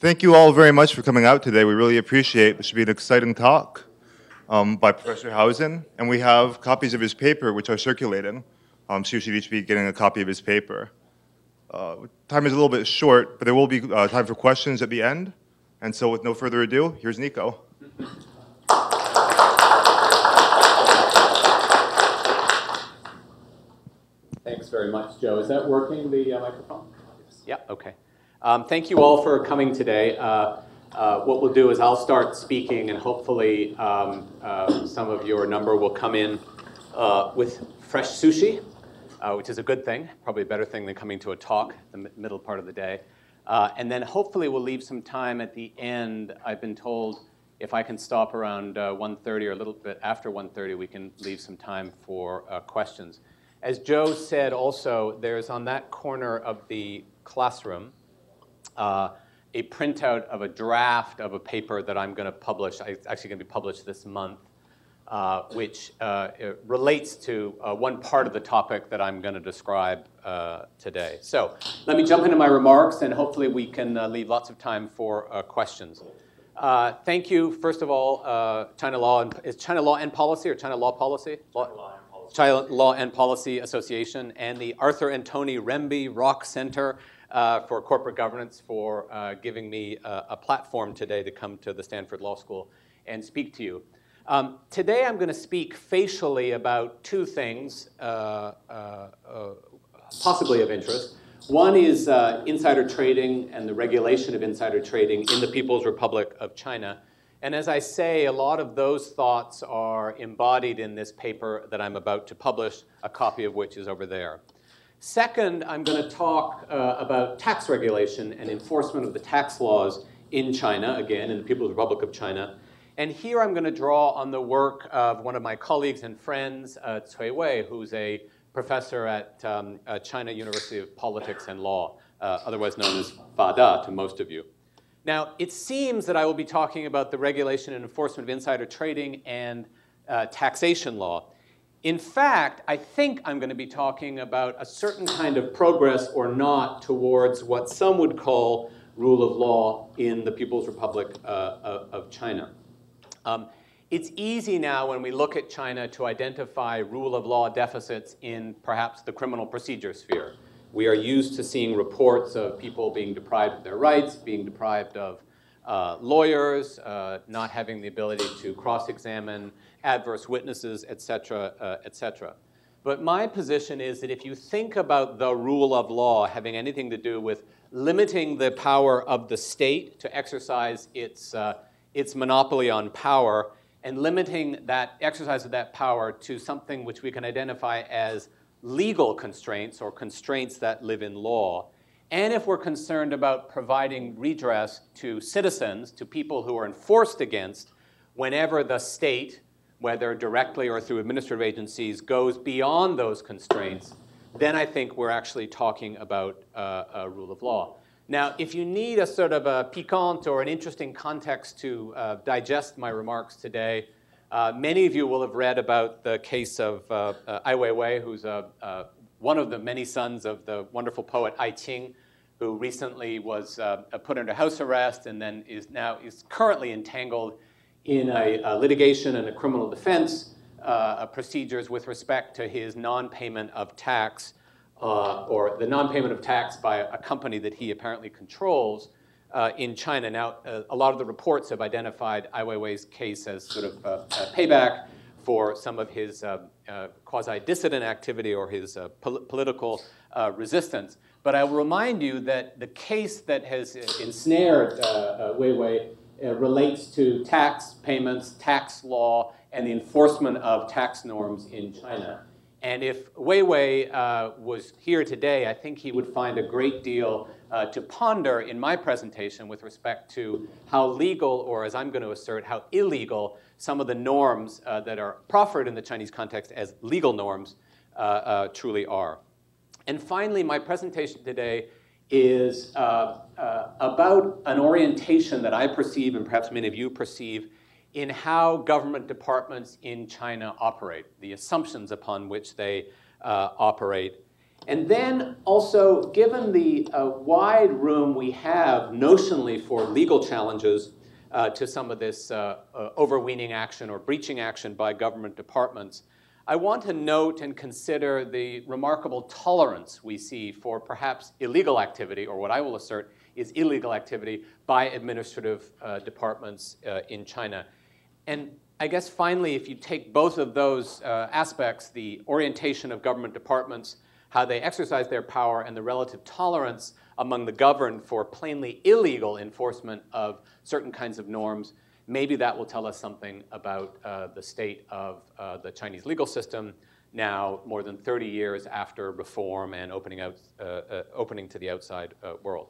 Thank you all very much for coming out today. We really appreciate it. This should be an exciting talk um, by Professor Howson. And we have copies of his paper, which are circulating. Um, so you should each be getting a copy of his paper. Uh, time is a little bit short, but there will be uh, time for questions at the end. And so with no further ado, here's Nico. Thanks very much, Joe. Is that working, the uh, microphone? Yeah, okay. Um, thank you all for coming today. Uh, uh, what we'll do is I'll start speaking, and hopefully um, uh, some of your number will come in uh, with fresh sushi, uh, which is a good thing, probably a better thing than coming to a talk the middle part of the day. and then hopefully we'll leave some time at the end. I've been told if I can stop around 1.30 or a little bit after 1.30, we can leave some time for questions. As Joe said also, there's on that corner of the classroom, uh, a printout of a draft of a paper that I'm going to publish. It's actually going to be published this month, uh, which uh, relates to uh, one part of the topic that I'm going to describe uh, today. So let me jump into my remarks, and hopefully we can uh, leave lots of time for questions. thank you, first of all, China Law and, is China Law and Policy or China Law Policy? Law, China Law and Policy Association and the Arthur and Toni Rembe Rock Center uh, for corporate governance for uh, giving me a, a, platform today to come to the Stanford Law School and speak to you. Um, today I'm going to speak facially about two things, uh, uh, possibly of interest. One is uh, insider trading and the regulation of insider trading in the People's Republic of China. And as I say, a lot of those thoughts are embodied in this paper that I'm about to publish, a copy of which is over there. Second, I'm going to talk uh, about tax regulation and enforcement of the tax laws in China, again, in the People's Republic of China. And here I'm going to draw on the work of one of my colleagues and friends, uh, Cui Wei, who's a professor at um, uh, China University of Politics and Law, uh, otherwise known as FADA to most of you. Now, it seems that I will be talking about the regulation and enforcement of insider trading and uh, taxation law. In fact, I think I'm going to be talking about a certain kind of progress or not towards what some would call rule of law in the People's Republic uh, of China. Um, it's easy now when we look at China to identify rule of law deficits in perhaps the criminal procedure sphere. We are used to seeing reports of people being deprived of their rights, being deprived of uh, lawyers, uh, not having the ability to cross-examine adverse witnesses, et cetera, uh, et cetera. But my position is that if you think about the rule of law having anything to do with limiting the power of the state to exercise its, uh, its monopoly on power and limiting that exercise of that power to something which we can identify as legal constraints or constraints that live in law, and if we're concerned about providing redress to citizens, to people who are enforced against, whenever the state, whether directly or through administrative agencies, goes beyond those constraints, then I think we're actually talking about uh, a rule of law. Now, if you need a sort of a piquant or an interesting context to uh, digest my remarks today, uh, many of you will have read about the case of uh, uh, Ai Weiwei, who's a, one of the many sons of the wonderful poet Ai Qing, who recently was uh, put under house arrest and then is now is currently entangled in a, a litigation and a criminal defense uh, procedures with respect to his non-payment of tax or the non-payment of tax by a company that he apparently controls uh, in China. Now, uh, a lot of the reports have identified Ai Weiwei's case as sort of uh, payback for some of his uh, uh, quasi-dissident activity or his uh, pol- political resistance. But I will remind you that the case that has ensnared uh, relates to tax payments, tax law, and the enforcement of tax norms in China. And if Weiwei uh, was here today, I think he would find a great deal uh, to ponder in my presentation with respect to how legal, or as I'm going to assert, how illegal some of the norms uh, that are proffered in the Chinese context as legal norms uh, uh, truly are. And finally, my presentation today is uh, about an orientation that I perceive, and perhaps many of you perceive, in how government departments in China operate, the assumptions upon which they uh, operate. And then also, given the uh, wide room we have notionally for legal challenges uh, to some of this uh, uh, overweening action or breaching action by government departments, I want to note and consider the remarkable tolerance we see for perhaps illegal activity, or what I will assert is illegal activity by administrative uh, departments uh, in China. And I guess finally, if you take both of those aspects, the orientation of government departments, how they exercise their power and the relative tolerance among the governed for plainly illegal enforcement of certain kinds of norms, Maybe that will tell us something about uh, the state of uh, the Chinese legal system now, more than 30 years after reform and opening, out, uh, uh opening to the outside uh, world.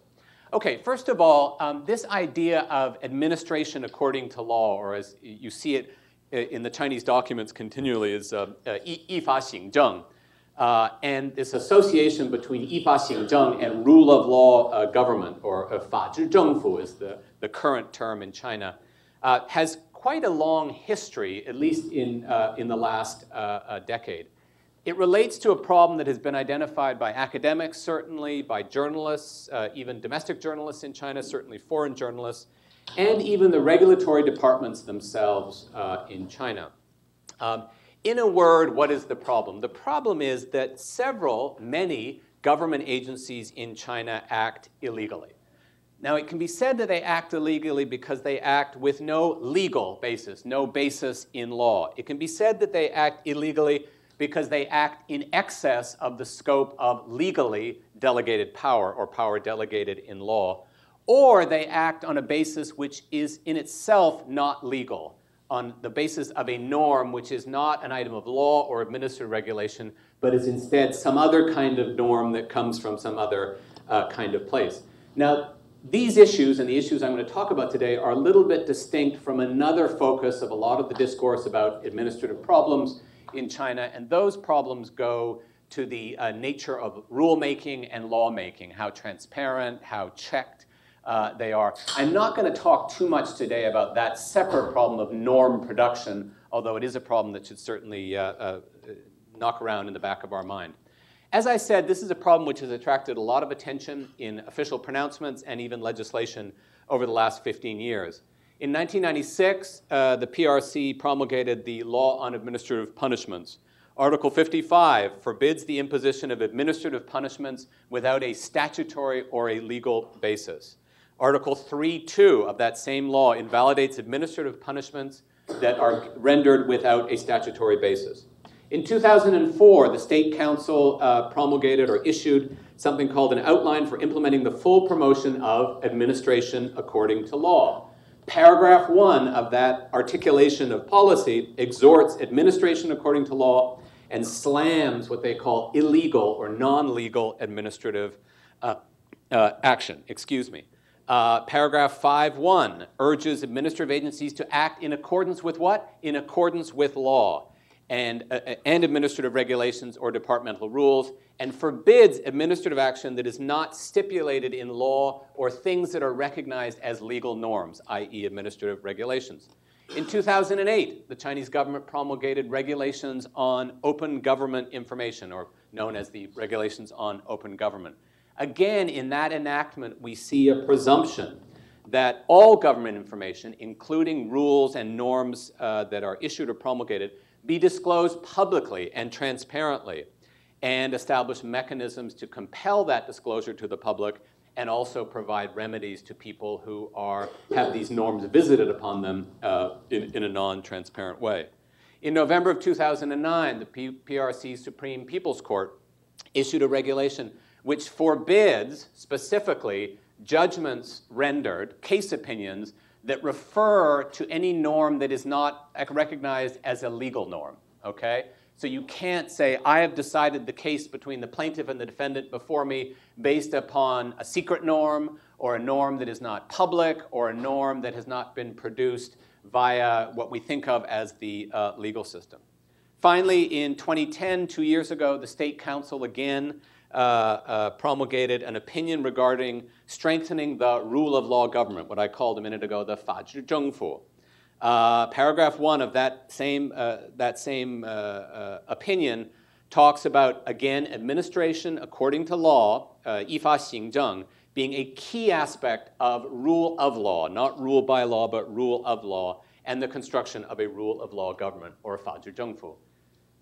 Okay, first of all, um, this idea of administration according to law, or as you see it uh, in the Chinese documents continually, is um, yi fa xing zheng. Uh, and this association between Yifa Xingzheng and rule of law uh, government, or fa uh, zhi zhengfu is the, the current term in China uh, has quite a long history, at least in, uh, in the last uh, decade. It relates to a problem that has been identified by academics, certainly, by journalists, even domestic journalists in China, certainly foreign journalists, and even the regulatory departments themselves in China. Um, in a word, what is the problem? The problem is that several, many government agencies in China act illegally. Now, it can be said that they act illegally because they act with no legal basis, no basis in law. It can be said that they act illegally because they act in excess of the scope of legally delegated power or power delegated in law. Or they act on a basis which is in itself not legal on the basis of a norm which is not an item of law or administrative regulation, but is instead some other kind of norm that comes from some other uh, kind of place. Now, these issues and the issues I'm going to talk about today are a little bit distinct from another focus of a lot of the discourse about administrative problems in China, and those problems go to the uh, nature of rulemaking and lawmaking, how transparent, how checked, uh, they are. I'm not going to talk too much today about that separate problem of norm production, although it is a problem that should certainly uh, uh, knock around in the back of our mind. As I said, this is a problem which has attracted a lot of attention in official pronouncements and even legislation over the last 15 years. In 1996, uh, the PRC promulgated the Law on Administrative Punishments. Article 55 forbids the imposition of administrative punishments without a statutory or a legal basis. Article 3.2 of that same law invalidates administrative punishments that are rendered without a statutory basis. In 2004, the State Council uh, promulgated or issued something called an outline for implementing the full promotion of administration according to law. Paragraph one of that articulation of policy exhorts administration according to law and slams what they call illegal or non legal administrative uh, uh, action. Excuse me. Uh, paragraph 5.1 urges administrative agencies to act in accordance with what? In accordance with law and, uh, uh, and administrative regulations or departmental rules, and forbids administrative action that is not stipulated in law or things that are recognized as legal norms, i.e., administrative regulations. In 2008, the Chinese government promulgated regulations on open government information, or known as the Regulations on Open Government. Again, in that enactment, we see a presumption that all government information, including rules and norms uh, that are issued or promulgated, be disclosed publicly and transparently, and establish mechanisms to compel that disclosure to the public and also provide remedies to people who are, have these norms visited upon them uh, in, in a non-transparent way. In November of 2009, the P PRC Supreme People's Court issued a regulation which forbids specifically judgments rendered, case opinions, that refer to any norm that is not recognized as a legal norm, okay? So you can't say, I have decided the case between the plaintiff and the defendant before me based upon a secret norm or a norm that is not public or a norm that has not been produced via what we think of as the uh, legal system. Finally, in 2010, two years ago, the State Council again uh, uh, promulgated an opinion regarding strengthening the rule of law government, what I called a minute ago the Fazhi Zhengfu. Uh, paragraph one of that same, uh, that same uh, opinion talks about, again, administration according to law, yifa xing zheng, being a key aspect of rule of law, not rule by law, but rule of law, and the construction of a rule of law government, or Fazhi Zhengfu.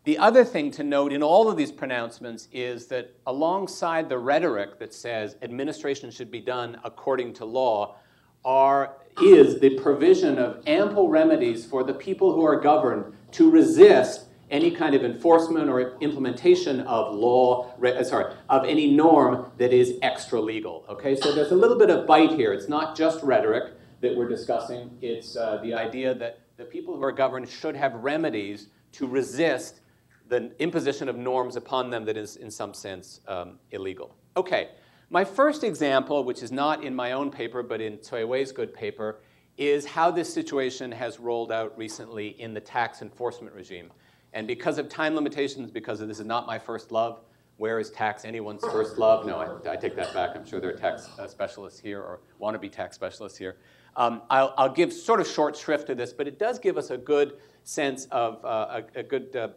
The other thing to note in all of these pronouncements is that alongside the rhetoric that says administration should be done according to law, are, is the provision of ample remedies for the people who are governed to resist any kind of enforcement or implementation of law, uh, sorry, of any norm that is extra legal. Okay, so there's a little bit of bite here. It's not just rhetoric that we're discussing, it's uh, the idea that the people who are governed should have remedies to resist the imposition of norms upon them that is, in some sense, um, illegal. Okay, my first example, which is not in my own paper but in Wei's good paper, is how this situation has rolled out recently in the tax enforcement regime. And because of time limitations, because of this is not my first love, where is tax anyone's first love? No, I, I take that back. I'm sure there are tax uh, specialists here or want to be tax specialists here. Um, I'll, I'll, give sort of short shrift to this, but it does give us a good sense of uh, a, a, good, uh,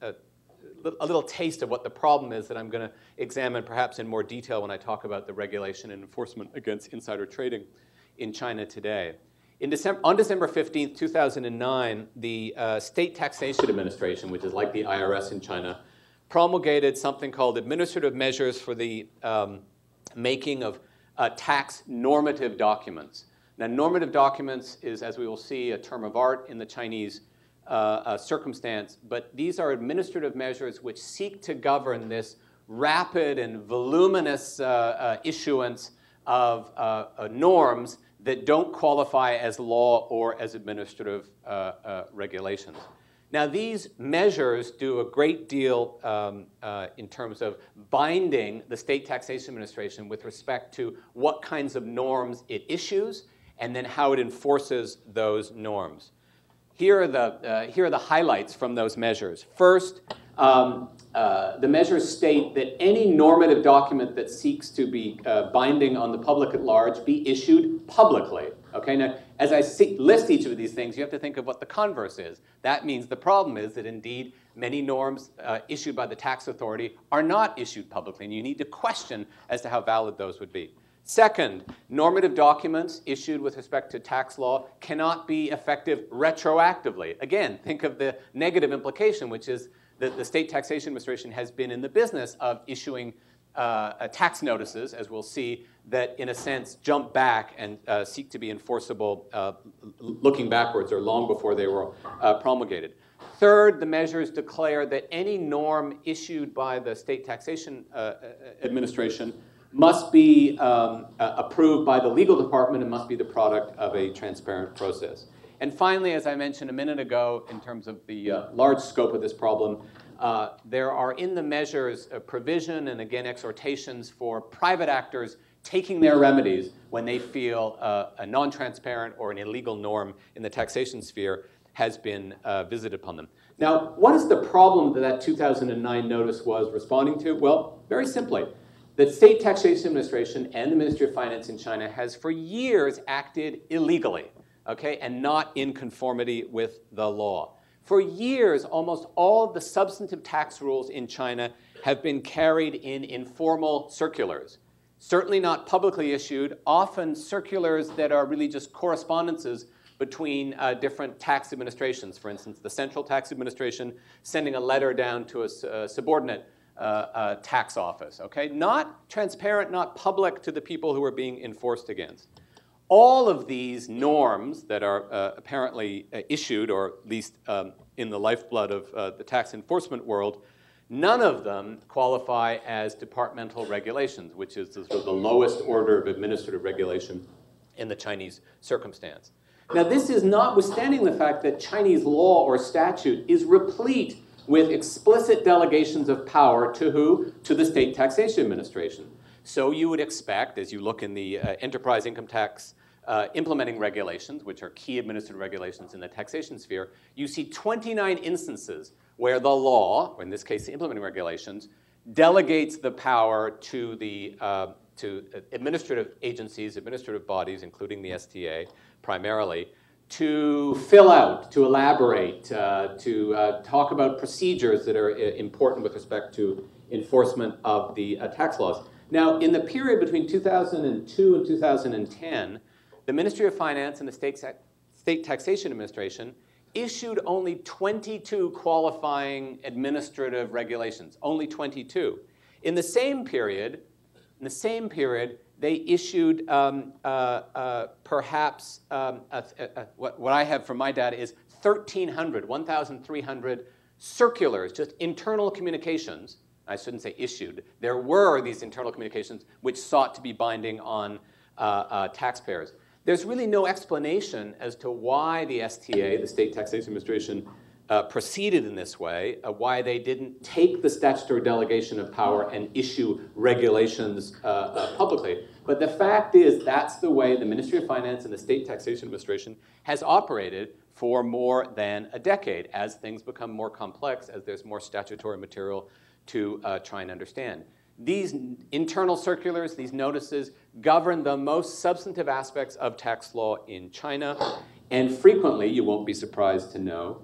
a, a little taste of what the problem is that I'm going to examine perhaps in more detail when I talk about the regulation and enforcement against insider trading in China today. In December, on December 15, 2009, the uh, State Taxation Administration, which is like the IRS in China, promulgated something called Administrative Measures for the um, Making of uh, Tax Normative Documents. Now, normative documents is, as we will see, a term of art in the Chinese uh, uh circumstance, but these are administrative measures which seek to govern this rapid and voluminous uh, uh, issuance of norms that don't qualify as law or as administrative uh, uh, regulations. Now, these measures do a great deal um, uh, in terms of binding the state taxation administration with respect to what kinds of norms it issues and then how it enforces those norms. Here are the, uh, here are the highlights from those measures. First, um, uh, the measures state that any normative document that seeks to be uh, binding on the public at large be issued publicly. Okay, now as I see, list each of these things, you have to think of what the converse is. That means the problem is that indeed many norms uh, issued by the tax authority are not issued publicly, and you need to question as to how valid those would be. Second, normative documents issued with respect to tax law cannot be effective retroactively. Again, think of the negative implication, which is that the State Taxation Administration has been in the business of issuing uh, tax notices, as we'll see, that in a sense jump back and uh, seek to be enforceable uh, looking backwards or long before they were uh, promulgated. Third, the measures declare that any norm issued by the State Taxation uh, uh, Administration must be um, approved by the legal department and must be the product of a transparent process. And finally, as I mentioned a minute ago, in terms of the uh, large scope of this problem, uh, there are in the measures a provision and again exhortations for private actors taking their remedies when they feel uh, a non transparent or an illegal norm in the taxation sphere has been uh, visited upon them. Now, what is the problem that that 2009 notice was responding to? Well, very simply. The State Taxation Administration and the Ministry of Finance in China has for years acted illegally okay, and not in conformity with the law. For years, almost all of the substantive tax rules in China have been carried in informal circulars. Certainly not publicly issued, often circulars that are really just correspondences between uh, different tax administrations. For instance, the Central Tax Administration sending a letter down to a, a subordinate uh, uh, tax office, okay? Not transparent, not public to the people who are being enforced against all of these norms that are uh, apparently uh, issued, or at least um, in the lifeblood of uh, the tax enforcement world, none of them qualify as departmental regulations, which is the, sort of the lowest order of administrative regulation in the Chinese circumstance. Now, this is notwithstanding the fact that Chinese law or statute is replete with explicit delegations of power to who? To the State Taxation Administration. So you would expect, as you look in the uh, enterprise income tax uh, implementing regulations, which are key administrative regulations in the taxation sphere, you see 29 instances where the law, or in this case the implementing regulations, delegates the power to the uh, to administrative agencies, administrative bodies, including the STA primarily, to fill out, to elaborate, uh, to uh, talk about procedures that are uh, important with respect to enforcement of the uh, tax laws. Now, in the period between 2002 and 2010, the Ministry of Finance and the State, State Taxation Administration issued only 22 qualifying administrative regulations, only 22. In the same period, in the same period, they issued um, uh, uh, perhaps um, a, a, a, what, what I have from my data is 1,300, 1,300 circulars, just internal communications. I shouldn't say issued. There were these internal communications which sought to be binding on uh, uh taxpayers. There's really no explanation as to why the STA, the State Taxation Administration, uh, proceeded in this way, uh, why they didn't take the statutory delegation of power and issue regulations uh, uh, publicly. But the fact is, that's the way the Ministry of Finance and the State Taxation Administration has operated for more than a decade as things become more complex, as there's more statutory material to uh, try and understand. These internal circulars, these notices, govern the most substantive aspects of tax law in China, and frequently, you won't be surprised to know,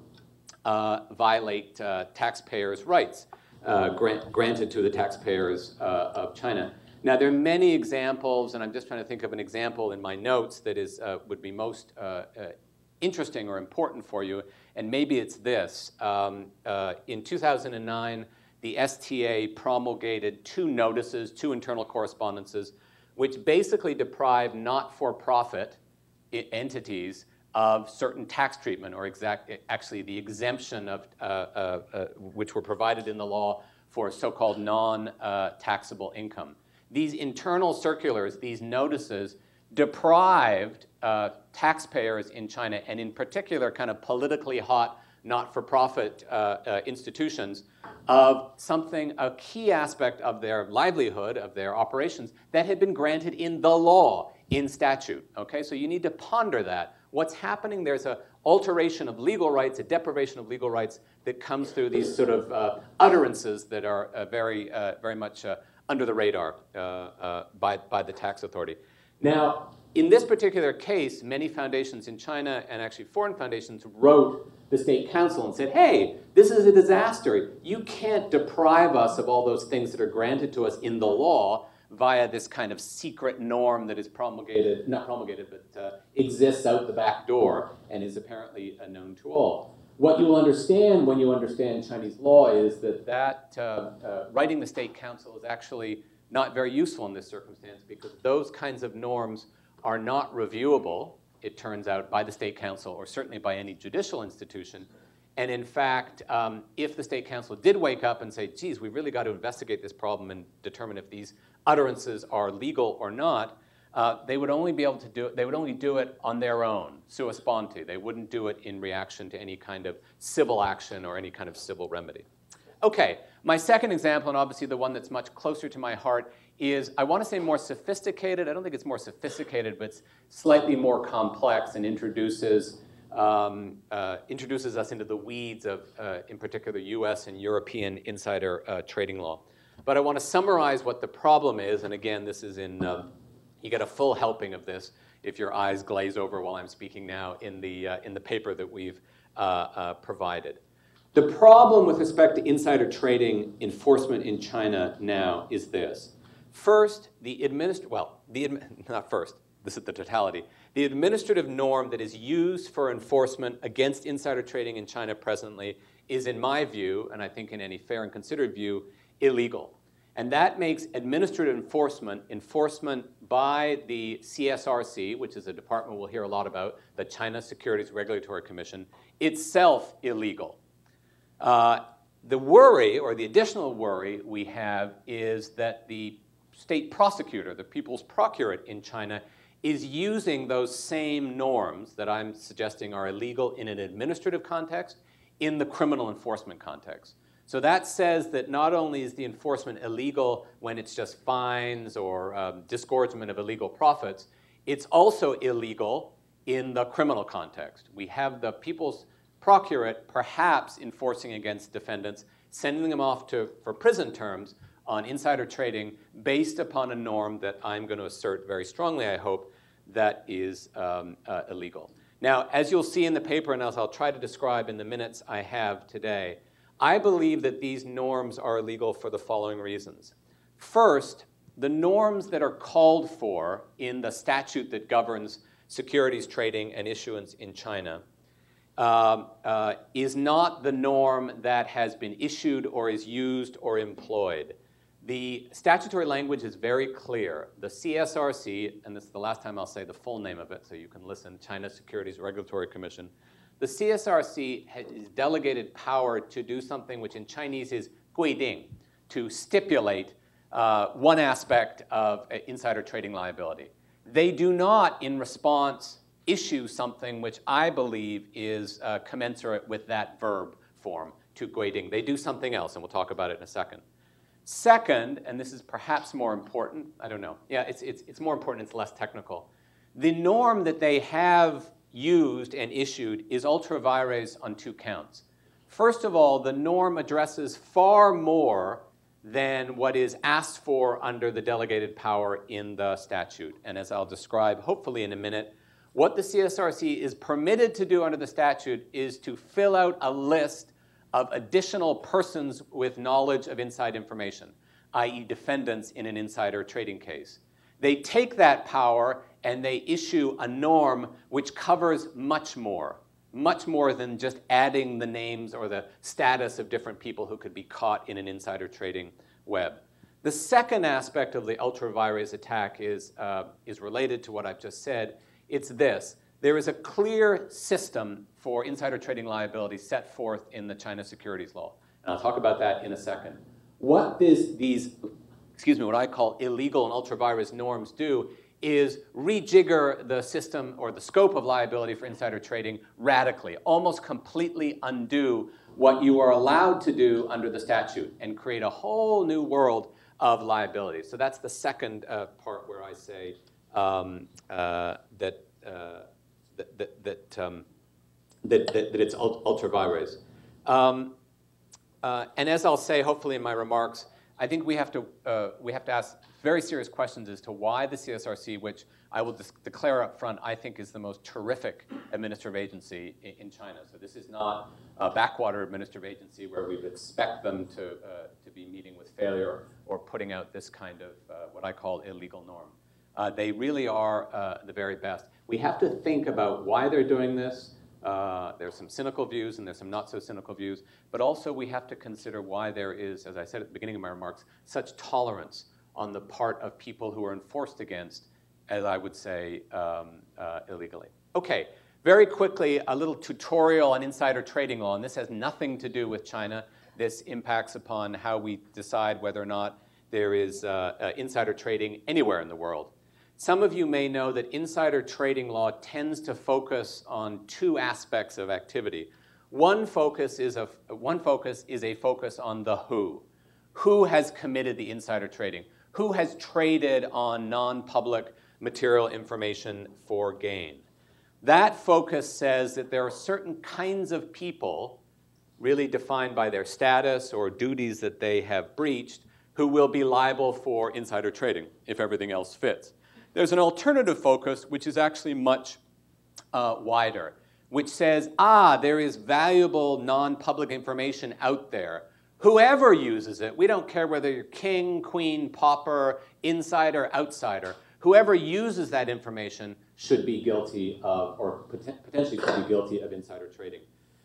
violate uh, taxpayers' rights uh, grant, granted to the taxpayers uh, of China. Now, there are many examples, and I'm just trying to think of an example in my notes that is, uh, would be most interesting or important for you, and maybe it's this. Um, in 2009, the STA promulgated two notices, two internal correspondences, which basically deprive not for profit entities of certain tax treatment, or exact, actually the exemption of uh, uh, uh, which were provided in the law for so-called non-taxable income. These internal circulars, these notices, deprived uh, taxpayers in China, and in particular, kind of politically hot not-for-profit uh, uh, institutions, of something, a key aspect of their livelihood, of their operations, that had been granted in the law, in statute. Okay, so you need to ponder that what's happening, there's an alteration of legal rights, a deprivation of legal rights that comes through these sort of uh, utterances that are uh, very, uh, very much uh, under the radar uh, uh, by, by the tax authority. Now, in this particular case, many foundations in China and actually foreign foundations wrote the state council and said, hey, this is a disaster. You can't deprive us of all those things that are granted to us in the law via this kind of secret norm that is promulgated, not promulgated, but uh, exists out the back door and is apparently uh, known to all. What you will understand when you understand Chinese law is that that uh, uh, writing the state council is actually not very useful in this circumstance because those kinds of norms are not reviewable, it turns out, by the state council or certainly by any judicial institution. And in fact, um, if the state council did wake up and say, geez, we really got to investigate this problem and determine if these utterances are legal or not, uh, they would only be able to do it, they would only do it on their own, sua sponte. They wouldn't do it in reaction to any kind of civil action or any kind of civil remedy. Okay, my second example, and obviously the one that's much closer to my heart, is I want to say more sophisticated. I don't think it's more sophisticated, but it's slightly more complex and introduces um, uh, introduces us into the weeds of, uh, in particular, U.S. and European insider uh, trading law. But I want to summarize what the problem is, and again, this is in, uh, you get a full helping of this if your eyes glaze over while I'm speaking now in the, uh, in the paper that we've uh, uh, provided. The problem with respect to insider trading enforcement in China now is this. First, the administ well, the not first, this is the totality. The administrative norm that is used for enforcement against insider trading in China presently is, in my view, and I think in any fair and considered view, illegal. And that makes administrative enforcement, enforcement by the CSRC, which is a department we'll hear a lot about, the China Securities Regulatory Commission, itself illegal. Uh, the worry, or the additional worry we have, is that the state prosecutor, the people's procurate in China, is using those same norms that I'm suggesting are illegal in an administrative context in the criminal enforcement context. So that says that not only is the enforcement illegal when it's just fines or um, disgorgement of illegal profits, it's also illegal in the criminal context. We have the people's procurate perhaps enforcing against defendants, sending them off to, for prison terms on insider trading based upon a norm that I'm going to assert very strongly, I hope, that is um, uh, illegal. Now, as you'll see in the paper, and as I'll try to describe in the minutes I have today, I believe that these norms are illegal for the following reasons. First, the norms that are called for in the statute that governs securities trading and issuance in China uh, uh, is not the norm that has been issued or is used or employed. The statutory language is very clear. The CSRC, and this is the last time I'll say the full name of it so you can listen China Securities Regulatory Commission. The CSRC has delegated power to do something which in Chinese is guiding, to stipulate uh, one aspect of uh, insider trading liability. They do not, in response, issue something which I believe is uh, commensurate with that verb form, to guiding. They do something else, and we'll talk about it in a second. Second, and this is perhaps more important, I don't know. Yeah, it's, it's, it's more important, it's less technical. The norm that they have used and issued is ultra vires on two counts. First of all, the norm addresses far more than what is asked for under the delegated power in the statute. And as I'll describe hopefully in a minute, what the CSRC is permitted to do under the statute is to fill out a list of additional persons with knowledge of inside information, i.e., defendants in an insider trading case. They take that power and they issue a norm which covers much more, much more than just adding the names or the status of different people who could be caught in an insider trading web. The second aspect of the ultra vires attack is, uh, is related to what I've just said. It's this there is a clear system for insider trading liability set forth in the China securities law. And I'll talk about that in a second. What this, these, excuse me, what I call illegal and ultra vires norms do is rejigger the system or the scope of liability for insider trading radically, almost completely undo what you are allowed to do under the statute and create a whole new world of liability. So that's the second uh, part where I say um, uh, that uh, that, that, that, um, that, that, that, it's ultra vires. Um, uh, and as I'll say, hopefully in my remarks, I think we have to, uh, we have to ask very serious questions as to why the CSRC, which I will declare up front, I think is the most terrific administrative agency in, in China. So this is not a backwater administrative agency where we would expect them to, uh, to be meeting with failure or putting out this kind of uh, what I call illegal norm. Uh, they really are uh, the very best. We have to think about why they're doing this. Uh, there's some cynical views and there's some not so cynical views, but also we have to consider why there is, as I said at the beginning of my remarks, such tolerance on the part of people who are enforced against, as I would say, um, uh, illegally. Okay, very quickly, a little tutorial on insider trading law, and this has nothing to do with China. This impacts upon how we decide whether or not there is uh, uh insider trading anywhere in the world. Some of you may know that insider trading law tends to focus on two aspects of activity. One focus is a, one focus is a focus on the who. Who has committed the insider trading? Who has traded on non-public material information for gain? That focus says that there are certain kinds of people, really defined by their status or duties that they have breached, who will be liable for insider trading if everything else fits. There's an alternative focus, which is actually much uh, wider, which says, ah, there is valuable non-public information out there. Whoever uses it, we don't care whether you're king, queen, pauper, insider, outsider, whoever uses that information should be guilty of, or potentially could be guilty of insider trading.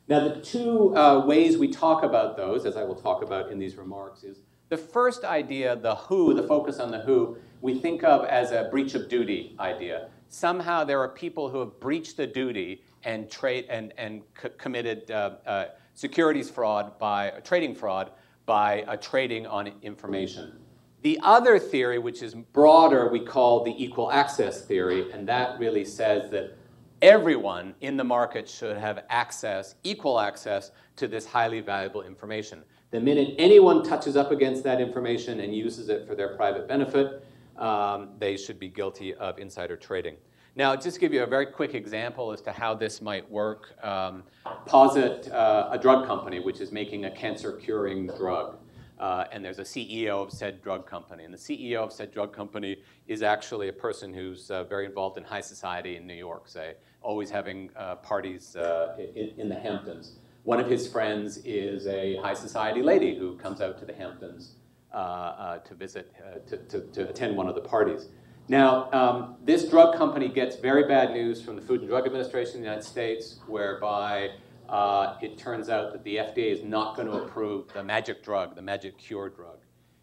Now, the two uh, ways we talk about those, as I will talk about in these remarks, is the first idea, the who, the focus on the who, we think of as a breach of duty idea. Somehow there are people who have breached the duty and, trade, and, and committed uh, uh, securities fraud by trading fraud by uh, trading on information. The other theory, which is broader, we call the equal access theory, and that really says that everyone in the market should have access, equal access, to this highly valuable information. The minute anyone touches up against that information and uses it for their private benefit, um, they should be guilty of insider trading. Now, just to give you a very quick example as to how this might work, um, posit uh, a drug company which is making a cancer curing drug. uh, and there's a CEO of said drug company. And the CEO of said drug company is actually a person who's uh, very involved in high society in New York, say, always having uh, parties uh, in, in, the Hamptons. One of his friends is a high society lady who comes out to the Hamptons to visit, to, to, to, attend one of the parties. Now, um, this drug company gets very bad news from the Food and Drug Administration in the United States, whereby uh, it turns out that the FDA is not going to approve the magic drug, the magic cure drug.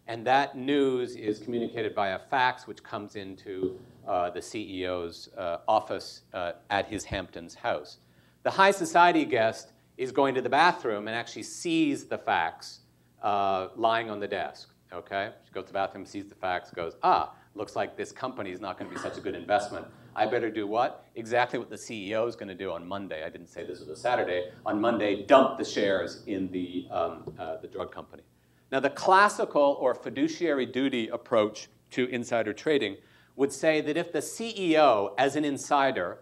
And that news is communicated via fax, which comes into uh, the CEO's uh, office uh, at his Hamptons house. The high society guest is going to the bathroom and actually sees the fax uh, lying on the desk. Okay? She goes to the bathroom, sees the facts, goes, ah, looks like this company is not going to be such a good investment. I better do what? Exactly what the CEO is going to do on Monday. I didn't say this was a Saturday. On Monday, dump the shares in the, um, uh, the drug company. Now, the classical or fiduciary duty approach to insider trading would say that if the CEO, as an insider,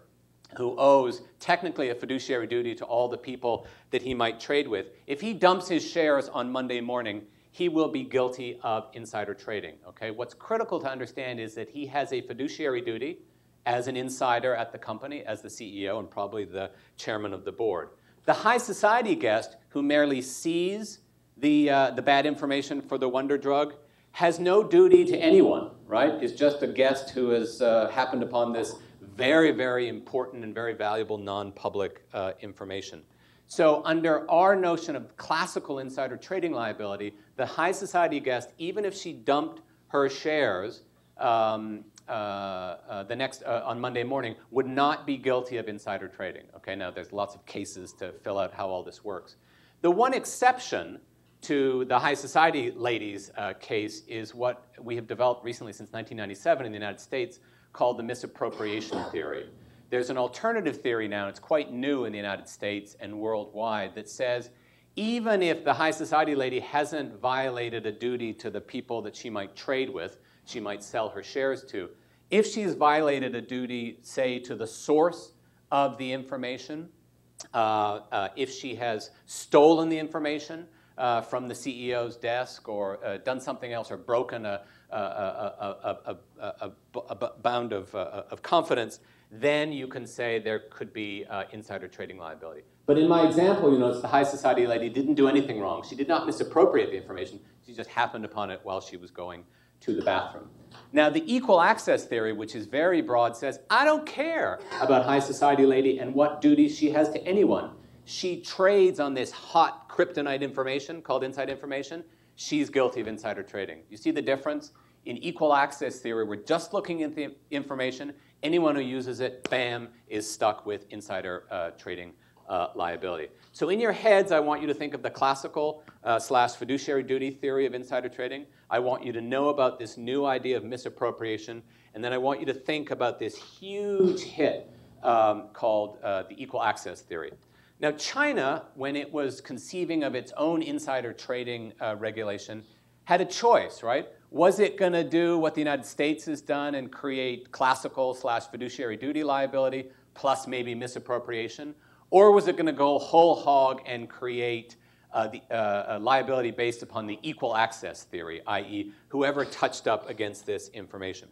who owes technically a fiduciary duty to all the people that he might trade with, if he dumps his shares on Monday morning, he will be guilty of insider trading. Okay? What's critical to understand is that he has a fiduciary duty as an insider at the company, as the CEO and probably the chairman of the board. The high society guest who merely sees the, uh, the bad information for the wonder drug has no duty to anyone, right? Is just a guest who has uh, happened upon this very, very important and very valuable non-public uh, information. So under our notion of classical insider trading liability, the high society guest, even if she dumped her shares um, uh, uh, the next uh, on Monday morning, would not be guilty of insider trading. Okay, now there's lots of cases to fill out how all this works. The one exception to the high society ladies uh, case is what we have developed recently since 1997 in the United States called the misappropriation theory. There's an alternative theory now, it's quite new in the United States and worldwide, that says even if the high society lady hasn't violated a duty to the people that she might trade with, she might sell her shares to, if she's violated a duty, say, to the source of the information, uh, uh, if she has stolen the information uh, from the CEO's desk or uh, done something else or broken a, a, a, a bound of, uh, of confidence, then you can say there could be uh, insider trading liability. But in my example, you notice the high society lady didn't do anything wrong. She did not misappropriate the information. She just happened upon it while she was going to the bathroom. Now, the equal access theory, which is very broad, says, I don't care about high society lady and what duties she has to anyone. She trades on this hot kryptonite information called inside information. She's guilty of insider trading. You see the difference? In equal access theory, we're just looking at the information anyone who uses it, bam, is stuck with insider uh, trading uh, liability. So in your heads, I want you to think of the classical uh, slash fiduciary duty theory of insider trading. I want you to know about this new idea of misappropriation, and then I want you to think about this huge hit um, called uh, the equal access theory. Now, China, when it was conceiving of its own insider trading uh, regulation, had a choice, right? Was it going to do what the United States has done and create classical slash fiduciary duty liability plus maybe misappropriation? Or was it going to go whole hog and create uh, the uh, liability based upon the equal access theory, i.e., whoever touched up against this information?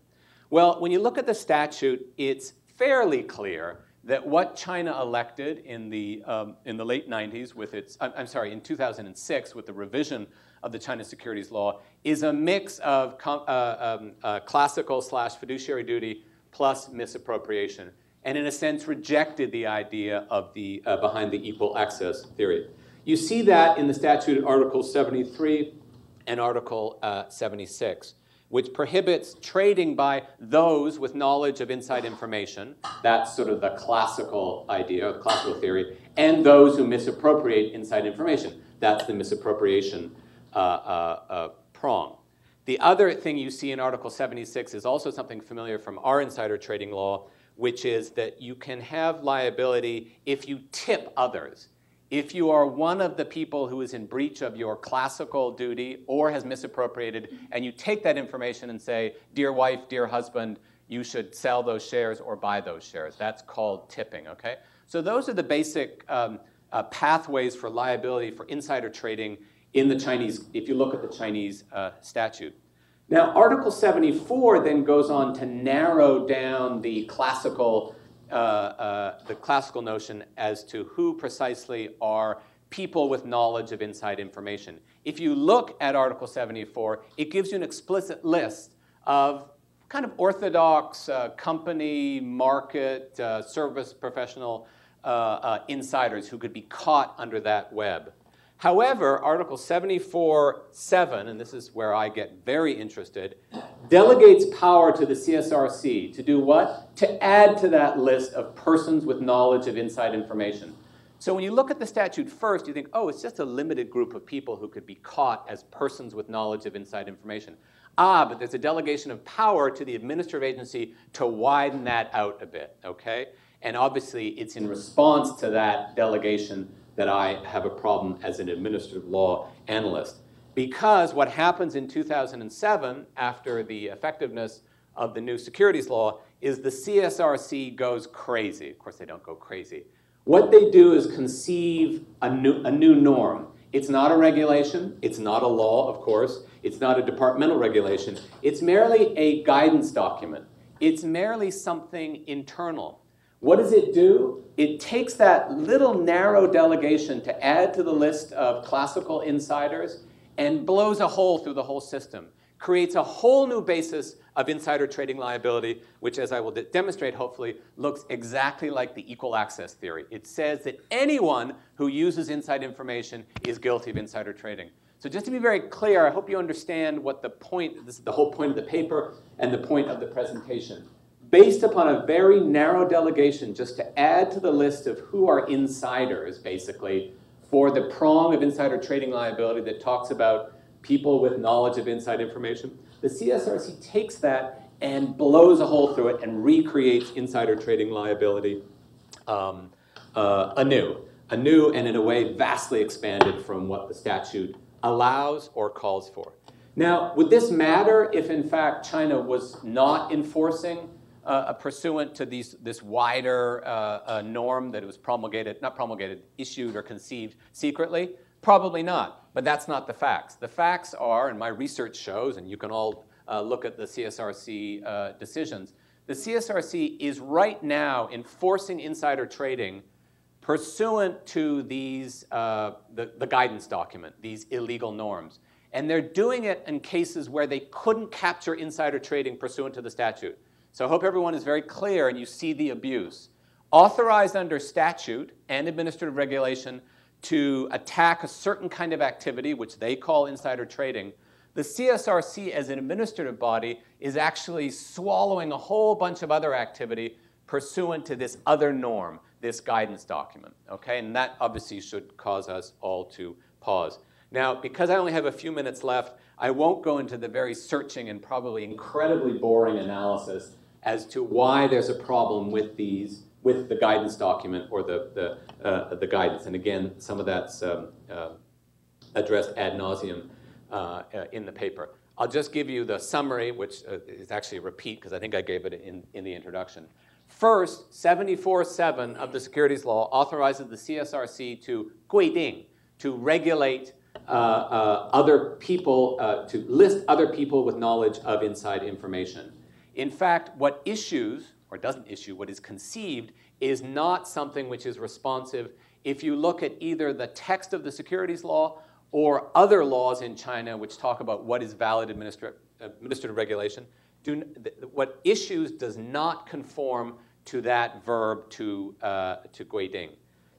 Well, when you look at the statute, it's fairly clear that what China elected in the, um, in the late 90s with its, I'm, I'm sorry, in 2006 with the revision of the China securities law is a mix of uh, um, uh, classical slash fiduciary duty plus misappropriation, and in a sense rejected the idea of the uh, behind the equal access theory. You see that in the statute Article 73 and Article uh, 76 which prohibits trading by those with knowledge of inside information. That's sort of the classical idea, the classical theory, and those who misappropriate inside information. That's the misappropriation uh, uh, uh, prong. The other thing you see in Article 76 is also something familiar from our insider trading law, which is that you can have liability if you tip others. If you are one of the people who is in breach of your classical duty or has misappropriated, and you take that information and say, Dear wife, dear husband, you should sell those shares or buy those shares. That's called tipping, okay? So those are the basic um, uh, pathways for liability for insider trading in the Chinese, if you look at the Chinese uh, statute. Now, Article 74 then goes on to narrow down the classical, uh, uh, the classical notion as to who precisely are people with knowledge of inside information. If you look at Article 74, it gives you an explicit list of kind of orthodox uh, company, market, uh, service professional insiders who could be caught under that web. However, Article 74.7, and this is where I get very interested, delegates power to the CSRC to do what? To add to that list of persons with knowledge of inside information. So when you look at the statute first, you think, oh, it's just a limited group of people who could be caught as persons with knowledge of inside information. Ah, but there's a delegation of power to the administrative agency to widen that out a bit, okay? And obviously, it's in response to that delegation that I have a problem as an administrative law analyst. Because what happens in 2007, after the effectiveness of the new securities law, is the CSRC goes crazy. Of course, they don't go crazy. What they do is conceive a new, a new norm. It's not a regulation, it's not a law, of course, it's not a departmental regulation, it's merely a guidance document. It's merely something internal. What does it do? It takes that little narrow delegation to add to the list of classical insiders and blows a hole through the whole system, creates a whole new basis of insider trading liability, which, as I will de demonstrate hopefully, looks exactly like the equal access theory. It says that anyone who uses inside information is guilty of insider trading. So just to be very clear, I hope you understand what the point, this is the whole point of the paper and the point of the presentation based upon a very narrow delegation just to add to the list of who are insiders, basically, for the prong of insider trading liability that talks about people with knowledge of inside information. The CSRC takes that and blows a hole through it and recreates insider trading liability um, uh, anew. Anew and in a way vastly expanded from what the statute allows or calls for. Now, would this matter if in fact China was not enforcing uh, pursuant to these, this wider uh, uh, norm that it was promulgated, not promulgated, issued or conceived secretly? Probably not, but that's not the facts. The facts are, and my research shows, and you can all uh, look at the CSRC uh, decisions, the CSRC is right now enforcing insider trading pursuant to these, uh, the, the guidance document, these illegal norms. And they're doing it in cases where they couldn't capture insider trading pursuant to the statute. So I hope everyone is very clear and you see the abuse. Authorized under statute and administrative regulation to attack a certain kind of activity, which they call insider trading, the CSRC as an administrative body is actually swallowing a whole bunch of other activity pursuant to this other norm, this guidance document. Okay, and that obviously should cause us all to pause. Now, because I only have a few minutes left, I won't go into the very searching and probably incredibly boring analysis as to why there's a problem with these, with the guidance document or the, the, uh, the guidance. And again, some of that's um, uh, addressed ad nauseum uh, uh in the paper. I'll just give you the summary, which uh, is actually a repeat because I think I gave it in, in the introduction. First, 74.7 of the securities law authorizes the CSRC to 规定, to regulate uh, uh, other people, uh, to list other people with knowledge of inside information. In fact, what issues, or doesn't issue, what is conceived, is not something which is responsive if you look at either the text of the securities law or other laws in China which talk about what is valid administra administrative regulation. Do, what issues does not conform to that verb to, uh, to Guiding.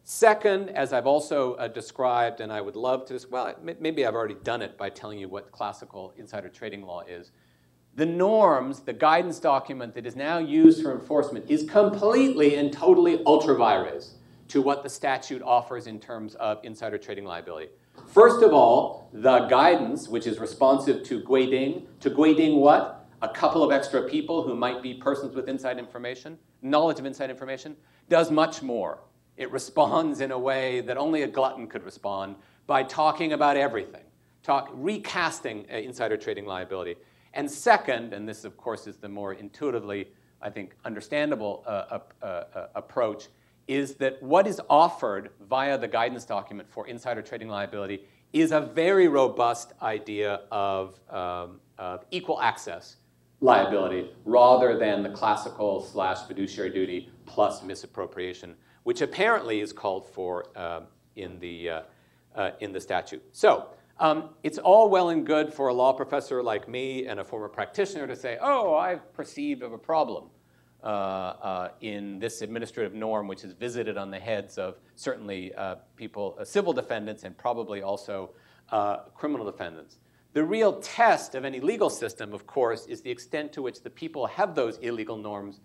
Second, as I've also uh, described, and I would love to, well, maybe I've already done it by telling you what classical insider trading law is the norms, the guidance document that is now used for enforcement is completely and totally ultra to what the statute offers in terms of insider trading liability. First of all, the guidance, which is responsive to Guiding, to Guiding what? A couple of extra people who might be persons with inside information, knowledge of inside information, does much more. It responds in a way that only a glutton could respond by talking about everything, talk, recasting uh, insider trading liability. And second, and this of course is the more intuitively, I think, understandable uh, uh, uh, approach, is that what is offered via the guidance document for insider trading liability is a very robust idea of, um, of equal access liability rather than the classical slash fiduciary duty plus misappropriation, which apparently is called for uh, in, the, uh, uh, in the statute. So um, it's all well and good for a law professor like me and a former practitioner to say, oh, I've perceived of a problem. Uh, uh, in this administrative norm, which is visited on the heads of certainly uh, people, uh, civil defendants, and probably also uh, criminal defendants. The real test of any legal system, of course, is the extent to which the people have those illegal norms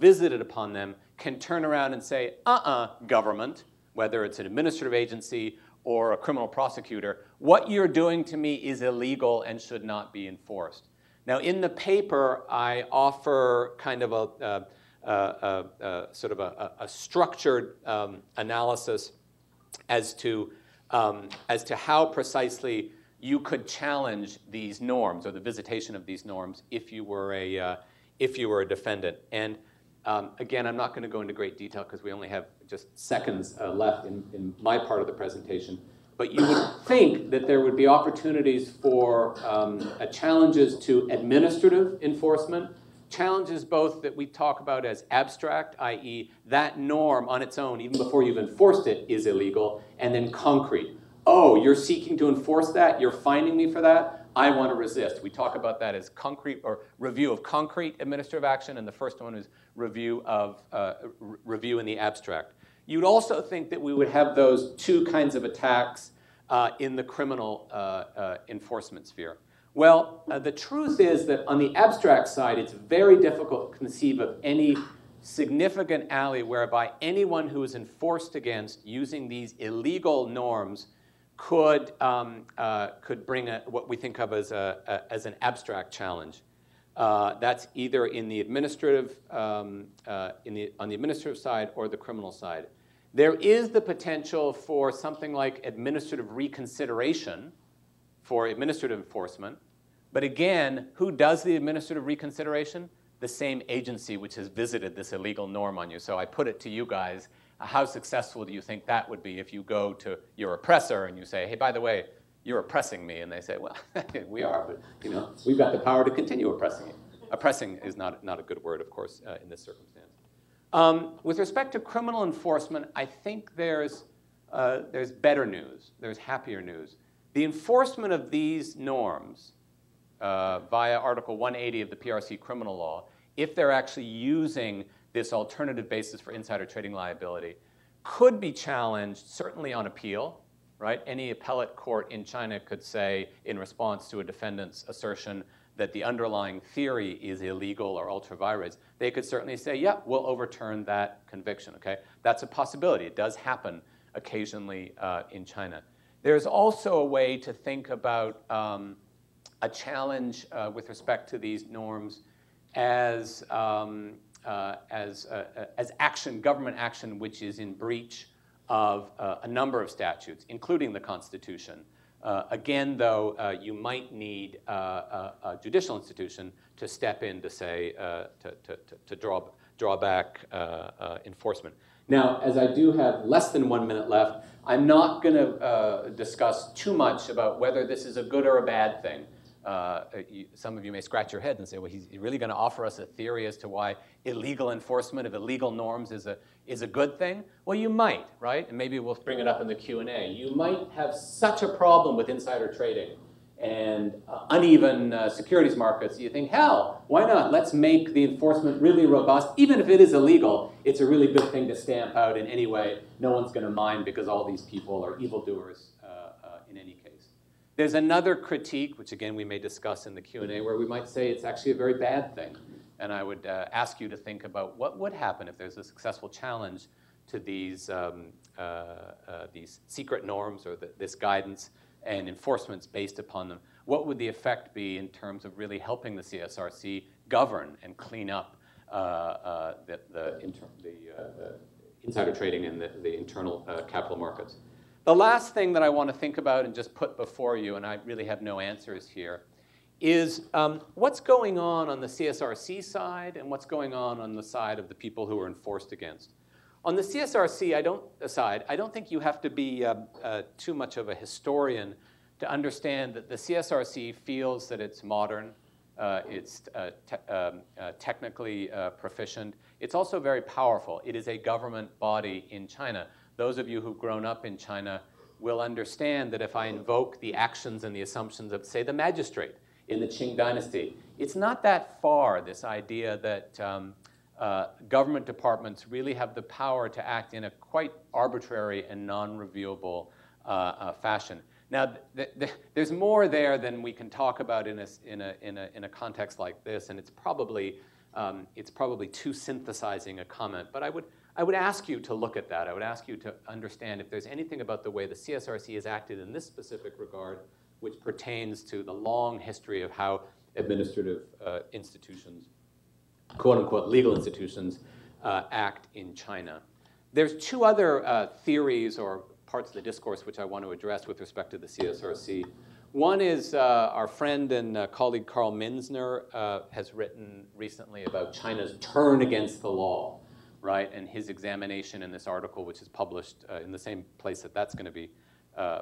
visited upon them can turn around and say, uh uh government, whether it's an administrative agency or a criminal prosecutor, what you're doing to me is illegal and should not be enforced. Now, in the paper, I offer kind of a, a, a, a sort of a, structured um, analysis as to, um, as to how precisely you could challenge these norms or the visitation of these norms if you were a, uh, if you were a defendant. And um, again, I'm not going to go into great detail because we only have just seconds uh, left in, in my part of the presentation. But you would think that there would be opportunities for um, uh, challenges to administrative enforcement, challenges both that we talk about as abstract, i.e., that norm on its own, even before you've enforced it, is illegal, and then concrete. Oh, you're seeking to enforce that? You're finding me for that? I want to resist. We talk about that as concrete or review of concrete administrative action, and the first one is review of uh, review in the abstract. You'd also think that we would have those two kinds of attacks uh, in the criminal uh, uh enforcement sphere. Well, uh, the truth is that on the abstract side, it's very difficult to conceive of any significant alley whereby anyone who is enforced against using these illegal norms could, um, uh, could bring a, what we think of as, a, a as an abstract challenge. Uh, that's either in the administrative, um, uh, in the, on the administrative side or the criminal side. There is the potential for something like administrative reconsideration for administrative enforcement. But again, who does the administrative reconsideration? The same agency which has visited this illegal norm on you. So I put it to you guys, how successful do you think that would be if you go to your oppressor and you say, hey, by the way, you're oppressing me. And they say, well, we are, but you know, we've got the power to continue oppressing you. Oppressing is not, not a good word, of course, uh, in this circumstance. Um, with respect to criminal enforcement, I think there's, uh, there's better news. There's happier news. The enforcement of these norms uh, via Article 180 of the PRC criminal law, if they're actually using this alternative basis for insider trading liability, could be challenged certainly on appeal right? Any appellate court in China could say, in response to a defendant's assertion that the underlying theory is illegal or ultra vires, they could certainly say, yeah, we'll overturn that conviction, okay? That's a possibility. It does happen occasionally uh, in China. There's also a way to think about um, a challenge uh, with respect to these norms as, um, uh, as, uh, uh, as action, government action, which is in breach of uh, a number of statutes, including the Constitution. Uh, again, though, uh, you might need uh, a, a, judicial institution to step in to say, uh, to, to, to, draw, draw back uh, enforcement. Now, as I do have less than one minute left, I'm not going to discuss too much about whether this is a good or a bad thing. Uh, you, some of you may scratch your head and say, well, he's really going to offer us a theory as to why illegal enforcement of illegal norms is a, is a good thing? Well, you might, right? And maybe we'll bring it up in the Q&A. You might have such a problem with insider trading and uh, uneven uh, securities markets, you think, hell, why not? Let's make the enforcement really robust. Even if it is illegal, it's a really good thing to stamp out in any way. No one's going to mind because all these people are evildoers uh, uh, in any case. There's another critique, which again we may discuss in the Q&A, where we might say it's actually a very bad thing. And I would uh, ask you to think about what would happen if there's a successful challenge to these, um, uh, uh, these secret norms or the, this guidance and enforcements based upon them. What would the effect be in terms of really helping the CSRC govern and clean up uh, uh, the, the, inter- the uh, insider trading and the, the internal capital markets? The last thing that I want to think about and just put before you, and I really have no answers here, is um, what's going on on the CSRC side and what's going on on the side of the people who are enforced against. On the CSRC, I don't aside. I don't think you have to be uh, uh, too much of a historian to understand that the CSRC feels that it's modern, uh, it's uh, te um, uh, technically uh, proficient. It's also very powerful. It is a government body in China. Those of you who've grown up in China will understand that if I invoke the actions and the assumptions of, say, the magistrate in the Qing dynasty, it's not that far, this idea that um, uh, government departments really have the power to act in a quite arbitrary and non-reviewable uh, uh, fashion. Now, th th there's more there than we can talk about in a, in a, in a, in a context like this, and it's probably, um, it's probably too synthesizing a comment, but I would, I would ask you to look at that. I would ask you to understand if there's anything about the way the CSRC has acted in this specific regard which pertains to the long history of how administrative uh, institutions, quote unquote, legal institutions, uh, act in China. There's two other uh, theories or parts of the discourse which I want to address with respect to the CSRC. One is uh, our friend and uh, colleague Carl Minzner uh, has written recently about China's turn against the law, right? And his examination in this article, which is published in the same place that that's going to be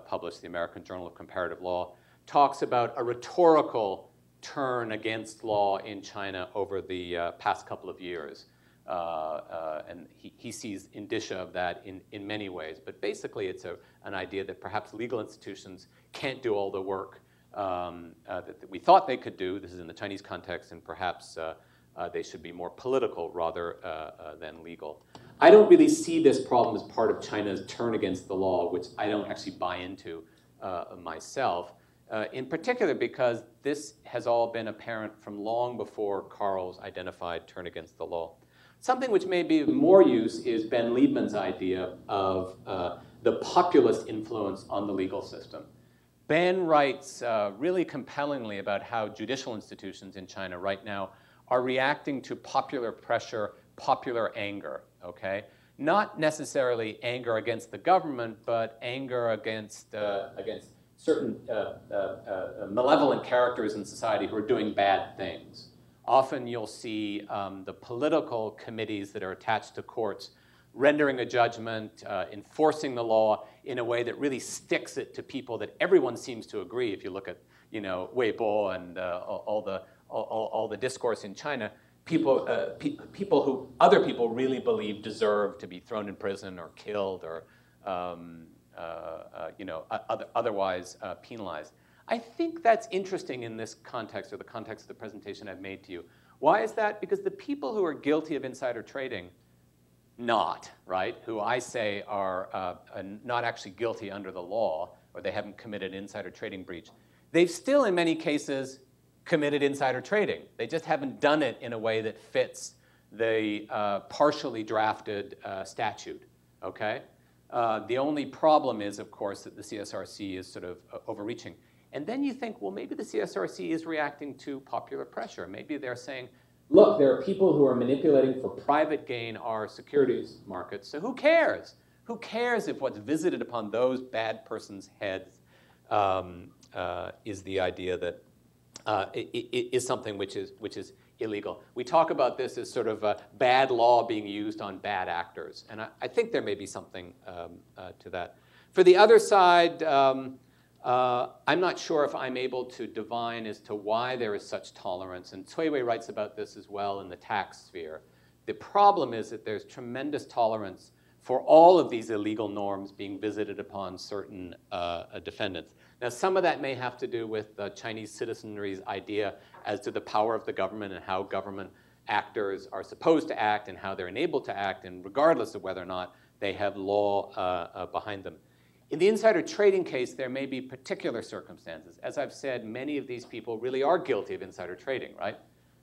published, the American Journal of Comparative Law, talks about a rhetorical turn against law in China over the uh, past couple of years. Uh, uh, and he, he, sees indicia of that in, in many ways. But basically, it's a, an idea that perhaps legal institutions can't do all the work um, uh, that, that, we thought they could do. This is in the Chinese context, and perhaps uh, uh, they should be more political rather than legal. I don't really see this problem as part of China's turn against the law, which I don't actually buy into myself uh, in particular because this has all been apparent from long before Carl's identified turn against the law. Something which may be of more use is Ben Liebman's idea of uh, the populist influence on the legal system. Ben writes uh, really compellingly about how judicial institutions in China right now are reacting to popular pressure, popular anger, okay? Not necessarily anger against the government, but anger against, uh, against certain uh, uh, uh, malevolent characters in society who are doing bad things. Often you'll see um, the political committees that are attached to courts rendering a judgment, uh, enforcing the law in a way that really sticks it to people that everyone seems to agree. If you look at, you know, Weibo and uh, all the all, all, the discourse in China, people uh, pe people who other people really believe deserve to be thrown in prison or killed or um, uh, uh, you know, other, otherwise uh, penalized. I think that's interesting in this context, or the context of the presentation I've made to you. Why is that? Because the people who are guilty of insider trading, not, right, who I say are uh, not actually guilty under the law, or they haven't committed insider trading breach, they've still, in many cases, committed insider trading. They just haven't done it in a way that fits the uh, partially drafted uh, statute, okay? Uh, the only problem is, of course, that the CSRC is sort of uh, overreaching. And then you think, well, maybe the CSRC is reacting to popular pressure. Maybe they're saying, look, there are people who are manipulating for private gain our securities markets, so who cares? Who cares if what's visited upon those bad persons' heads um, uh, is the idea that uh, is something which is, which is illegal. We talk about this as sort of a bad law being used on bad actors, and I, I think there may be something um, uh, to that. For the other side, um, uh, I'm not sure if I'm able to divine as to why there is such tolerance, and Wei writes about this as well in the tax sphere. The problem is that there's tremendous tolerance for all of these illegal norms being visited upon certain uh, defendants. Now, some of that may have to do with the Chinese citizenry's idea as to the power of the government and how government actors are supposed to act and how they're enabled to act, and regardless of whether or not they have law uh, uh, behind them. In the insider trading case, there may be particular circumstances. As I've said, many of these people really are guilty of insider trading, right?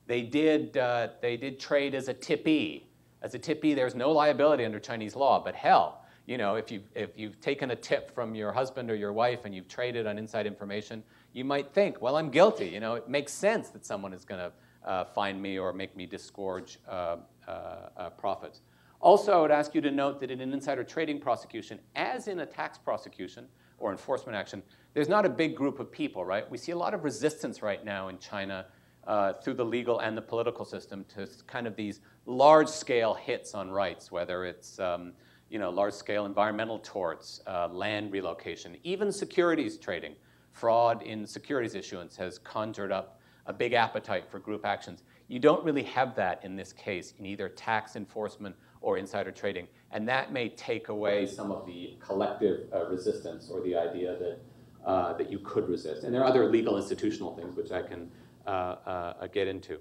They did, uh, they did trade as a tippee. As a tippee, there's no liability under Chinese law, but hell, you know, if you've, if you've taken a tip from your husband or your wife and you've traded on inside information, you might think, well, I'm guilty. You know, it makes sense that someone is going to uh, find me or make me disgorge uh, uh, uh, profits. Also, I would ask you to note that in an insider trading prosecution, as in a tax prosecution or enforcement action, there's not a big group of people, right? We see a lot of resistance right now in China uh, through the legal and the political system to kind of these large-scale hits on rights, whether it's um, you know, large-scale environmental torts, uh, land relocation, even securities trading. Fraud in securities issuance has conjured up a big appetite for group actions. You don't really have that in this case in either tax enforcement or insider trading, and that may take away some of the collective uh, resistance or the idea that, uh, that you could resist. And there are other legal institutional things which I can uh, uh get into.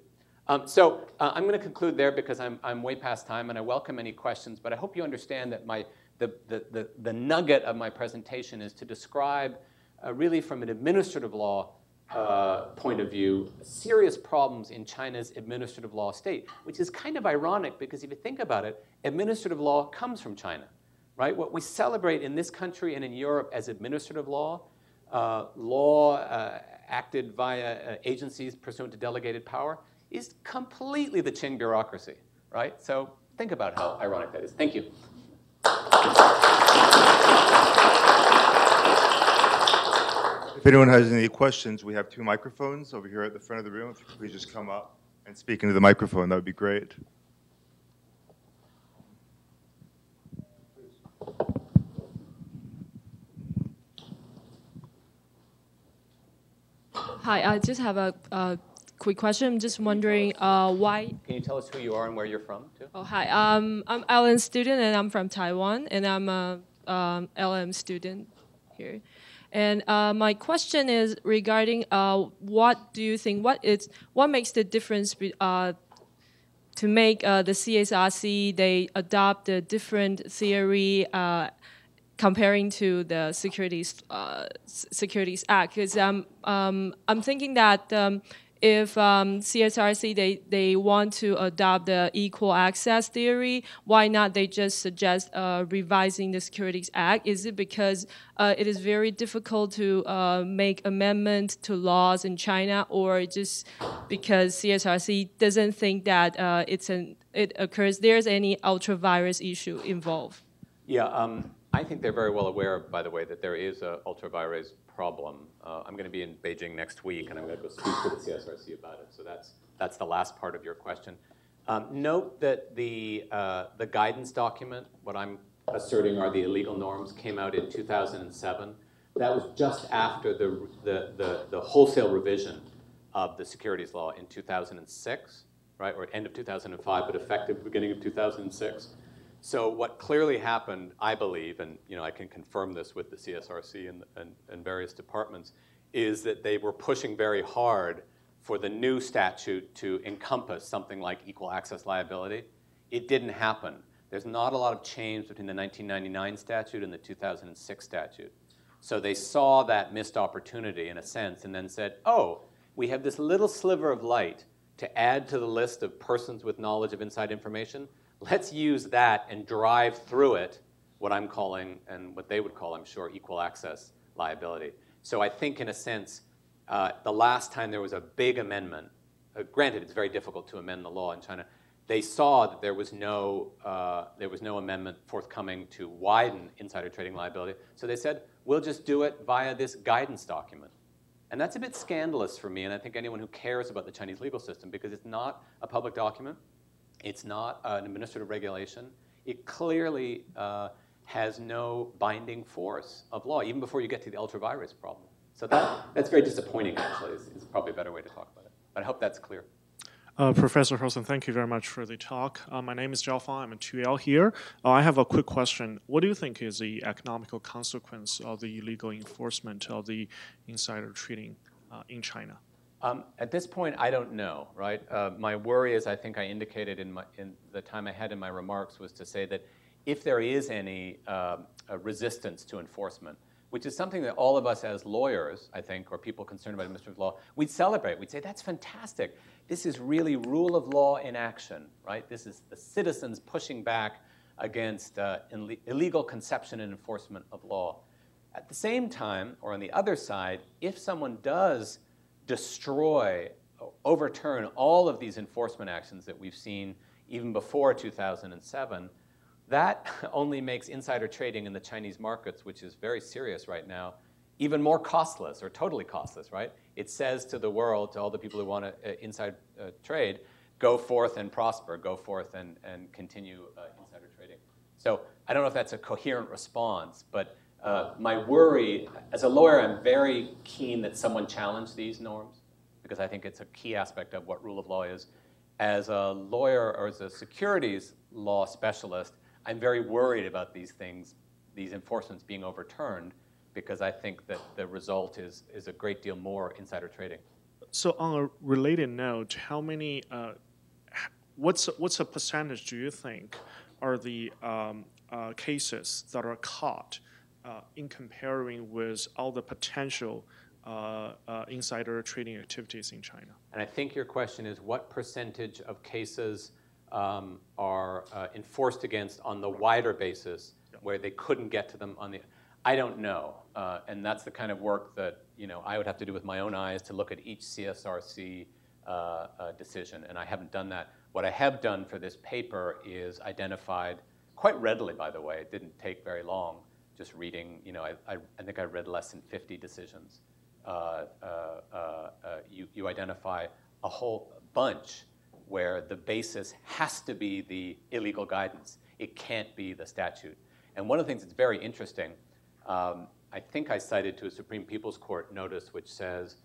Um, so uh, I'm going to conclude there because I'm, I'm way past time, and I welcome any questions. But I hope you understand that my, the, the, the, the nugget of my presentation is to describe, uh, really from an administrative law uh, point of view, serious problems in China's administrative law state, which is kind of ironic because if you think about it, administrative law comes from China, right? What we celebrate in this country and in Europe as administrative law, uh, law uh, acted via uh, agencies pursuant to delegated power, is completely the Qing bureaucracy, right? So think about how oh. ironic that is. Thank you. If anyone has any questions, we have two microphones over here at the front of the room. If you could please just come up and speak into the microphone, that would be great. Hi, I just have a, a quick question. I'm just wondering uh, why. Can you tell us who you are and where you're from, too? Oh, hi. Um, I'm Alan student, and I'm from Taiwan, and I'm a um, LM student here. And uh, my question is regarding uh, what do you think? What is what makes the difference uh, to make uh, the CSRC they adopt a different theory uh, comparing to the Securities uh, Securities Act? Because um, um, I'm thinking that. Um, if um, CSRC they, they want to adopt the equal access theory, why not they just suggest uh, revising the Securities Act? Is it because uh, it is very difficult to uh, make amendments to laws in China, or just because CSRC doesn't think that uh, it's an it occurs there's any ultra vires issue involved? Yeah, um, I think they're very well aware, by the way, that there is an ultra vires problem. Uh, I'm going to be in Beijing next week, and I'm going to go speak to the CSRC about it. So that's that's the last part of your question. Um, note that the uh, the guidance document, what I'm asserting are the illegal norms, came out in 2007. That was just after the the, the, the wholesale revision of the securities law in 2006, right, or end of 2005, but effective beginning of 2006. So what clearly happened, I believe, and you know, I can confirm this with the CSRC and, and, and various departments, is that they were pushing very hard for the new statute to encompass something like equal access liability. It didn't happen. There's not a lot of change between the 1999 statute and the 2006 statute. So they saw that missed opportunity in a sense and then said, oh, we have this little sliver of light to add to the list of persons with knowledge of inside information. Let's use that and drive through it what I'm calling, and what they would call, I'm sure, equal access liability. So I think, in a sense, uh, the last time there was a big amendment, uh, granted, it's very difficult to amend the law in China, they saw that there was no, uh, there was no amendment forthcoming to widen insider trading liability. So they said, we'll just do it via this guidance document. And that's a bit scandalous for me, and I think anyone who cares about the Chinese legal system, because it's not a public document. It's not an administrative regulation. It clearly uh, has no binding force of law, even before you get to the ultra vires problem. So that, that's very disappointing, actually, is, is probably a better way to talk about it. But I hope that's clear. Uh, Professor Howson, thank you very much for the talk. Uh, my name is Zhao. I'm a 2L here. Uh, I have a quick question. What do you think is the economical consequence of the illegal enforcement of the insider trading uh, in China? Um, at this point, I don't know, right? Uh, my worry, as I think I indicated in, my, in the time I had in my remarks, was to say that if there is any uh, resistance to enforcement, which is something that all of us as lawyers, I think, or people concerned about administrative law, we'd celebrate. We'd say, that's fantastic. This is really rule of law in action, right? This is the citizens pushing back against uh, illegal conception and enforcement of law. At the same time, or on the other side, if someone does destroy, overturn all of these enforcement actions that we've seen even before 2007, that only makes insider trading in the Chinese markets, which is very serious right now, even more costless or totally costless, right? It says to the world, to all the people who want to uh, inside uh, trade, go forth and prosper, go forth and, and continue uh, insider trading. So I don't know if that's a coherent response, but uh, my worry, as a lawyer, I'm very keen that someone challenge these norms because I think it's a key aspect of what rule of law is. As a lawyer or as a securities law specialist, I'm very worried about these things, these enforcements being overturned because I think that the result is, is a great deal more insider trading. So on a related note, how many, uh, what's, what's a percentage do you think are the um, uh, cases that are caught in comparing with all the potential uh, uh, insider trading activities in China? And I think your question is what percentage of cases um, are uh, enforced against on the wider basis where they couldn't get to them on the I don't know, uh, and that's the kind of work that you know I would have to do with my own eyes to look at each CSRC uh, uh, decision, and I haven't done that. What I have done for this paper is identified quite readily, by the way. It didn't take very long. Just reading, you know, I, I, I think I read less than 50 decisions. Uh, uh, uh, you, you identify a whole bunch where the basis has to be the illegal guidance. It can't be the statute. And one of the things that's very interesting um, I think I cited to a Supreme People's Court notice which says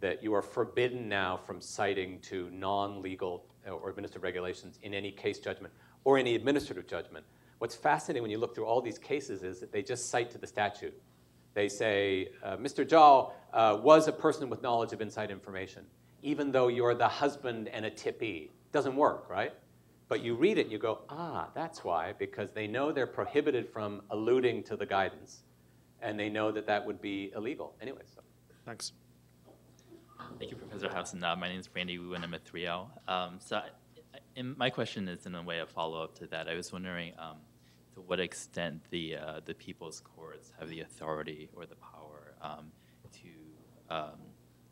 that you are forbidden now from citing to non-legal or administrative regulations in any case judgment or any administrative judgment. What's fascinating when you look through all these cases is that they just cite to the statute. They say, uh, Mr. Zhao uh, was a person with knowledge of inside information, even though you're the husband and a tippee. Doesn't work, right? But you read it and you go, ah, that's why, because they know they're prohibited from alluding to the guidance and they know that that would be illegal anyway. So. Thanks. Thank you, Professor Howson. Uh, my name is Randy Wu, and I'm a 3L. Um, so, I, my question is in a way a follow-up to that. I was wondering um, to what extent the uh, the people's courts have the authority or the power um, to um,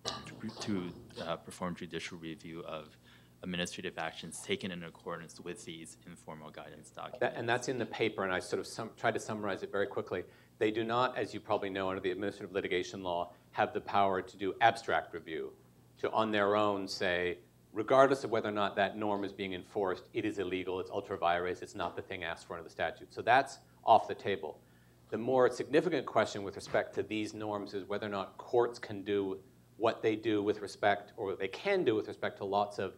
to, to uh, perform judicial review of administrative actions taken in accordance with these informal guidance documents. That, and that's in the paper, and I sort of sum, tried to summarize it very quickly. They do not, as you probably know under the administrative litigation law, have the power to do abstract review, to on their own say, regardless of whether or not that norm is being enforced, it is illegal, it's ultra vires, it's not the thing asked for under the statute. So that's off the table. The more significant question with respect to these norms is whether or not courts can do what they do with respect, or what they can do with respect to lots of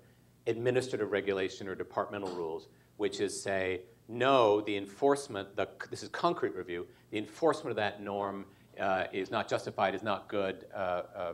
administrative regulation or departmental rules, which is say, no, the enforcement, the, this is concrete review, the enforcement of that norm uh, is not justified, is not good, uh, uh,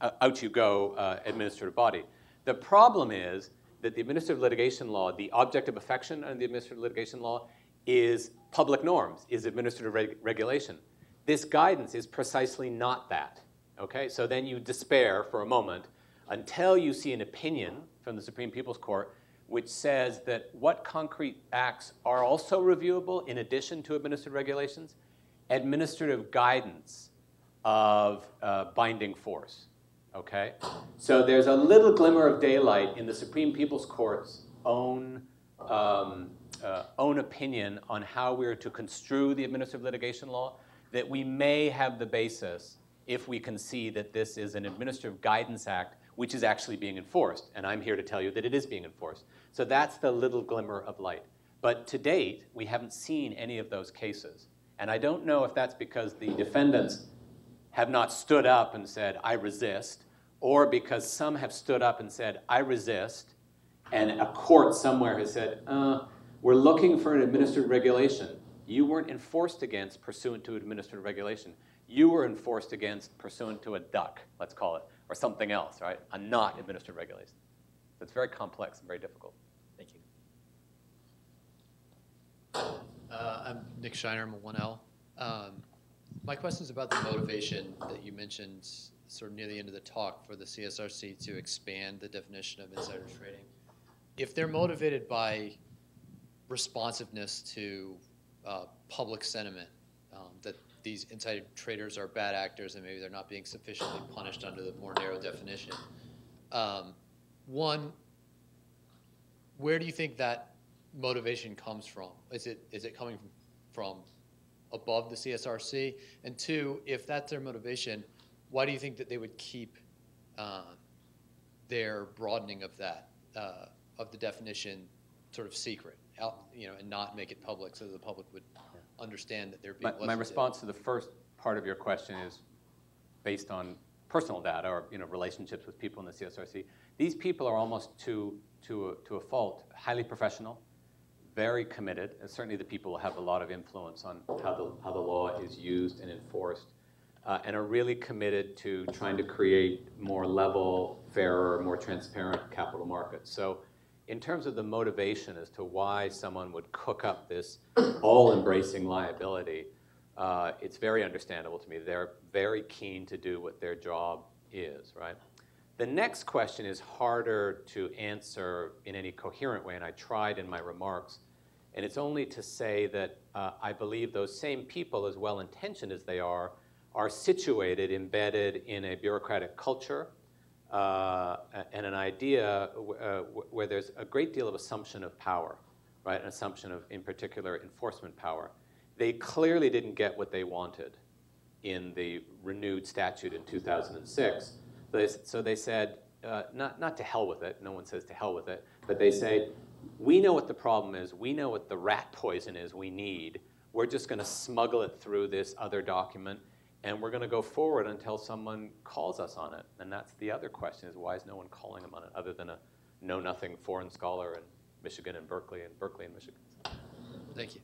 uh out you go, uh, administrative body. The problem is that the administrative litigation law, the object of affection under the administrative litigation law, is public norms, is administrative reg regulation. This guidance is precisely not that. Okay, so then you despair for a moment until you see an opinion from the Supreme People's Court which says that what concrete acts are also reviewable in addition to administrative regulations? Administrative guidance of uh, binding force. Okay? So there's a little glimmer of daylight in the Supreme People's Court's own, um, uh, own opinion on how we're to construe the administrative litigation law that we may have the basis if we can see that this is an administrative guidance act which is actually being enforced. And I'm here to tell you that it is being enforced. So that's the little glimmer of light. But to date, we haven't seen any of those cases. And I don't know if that's because the defendants have not stood up and said, I resist, or because some have stood up and said, I resist, and a court somewhere has said, uh, we're looking for an administrative regulation. You weren't enforced against pursuant to administrative regulation. You were enforced against pursuant to a duck, let's call it, or something else, right? A not administered regulation. So it's very complex and very difficult. Thank you. Uh, I'm Nick Shiner, I'm a 1L. Um, my question is about the motivation that you mentioned sort of near the end of the talk for the CSRC to expand the definition of insider trading. If they're motivated by responsiveness to uh, public sentiment, um, that these insider traders are bad actors and maybe they're not being sufficiently punished under the more narrow definition, um, one, where do you think that motivation comes from? Is it is it coming from above the CSRC? And two, if that's their motivation, why do you think that they would keep um, their broadening of that, uh, of the definition, sort of secret, out, you know, and not make it public so that the public would understand that they're being My, my response to the first part of your question is based on personal data or you know relationships with people in the CSRC. These people are almost to to a, to a fault highly professional, very committed, and certainly the people have a lot of influence on how the how the law is used and enforced, uh, and are really committed to trying to create more level, fairer, more transparent capital markets. So. In terms of the motivation as to why someone would cook up this all-embracing liability, uh, it's very understandable to me. They're very keen to do what their job is, right? The next question is harder to answer in any coherent way, and I tried in my remarks. And it's only to say that uh, I believe those same people, as well intentioned as they are, are situated, embedded in a bureaucratic culture uh, and an idea uh, where there's a great deal of assumption of power, right? An assumption of, in particular, enforcement power. They clearly didn't get what they wanted in the renewed statute in 2006. So they, so they said, uh, not, not to hell with it, no one says to hell with it, but they say, we know what the problem is, we know what the rat poison is we need, we're just going to smuggle it through this other document, and we're going to go forward until someone calls us on it. And that's the other question is why is no one calling them on it other than a know-nothing foreign scholar in Michigan and Berkeley and Berkeley and Michigan. Thank you.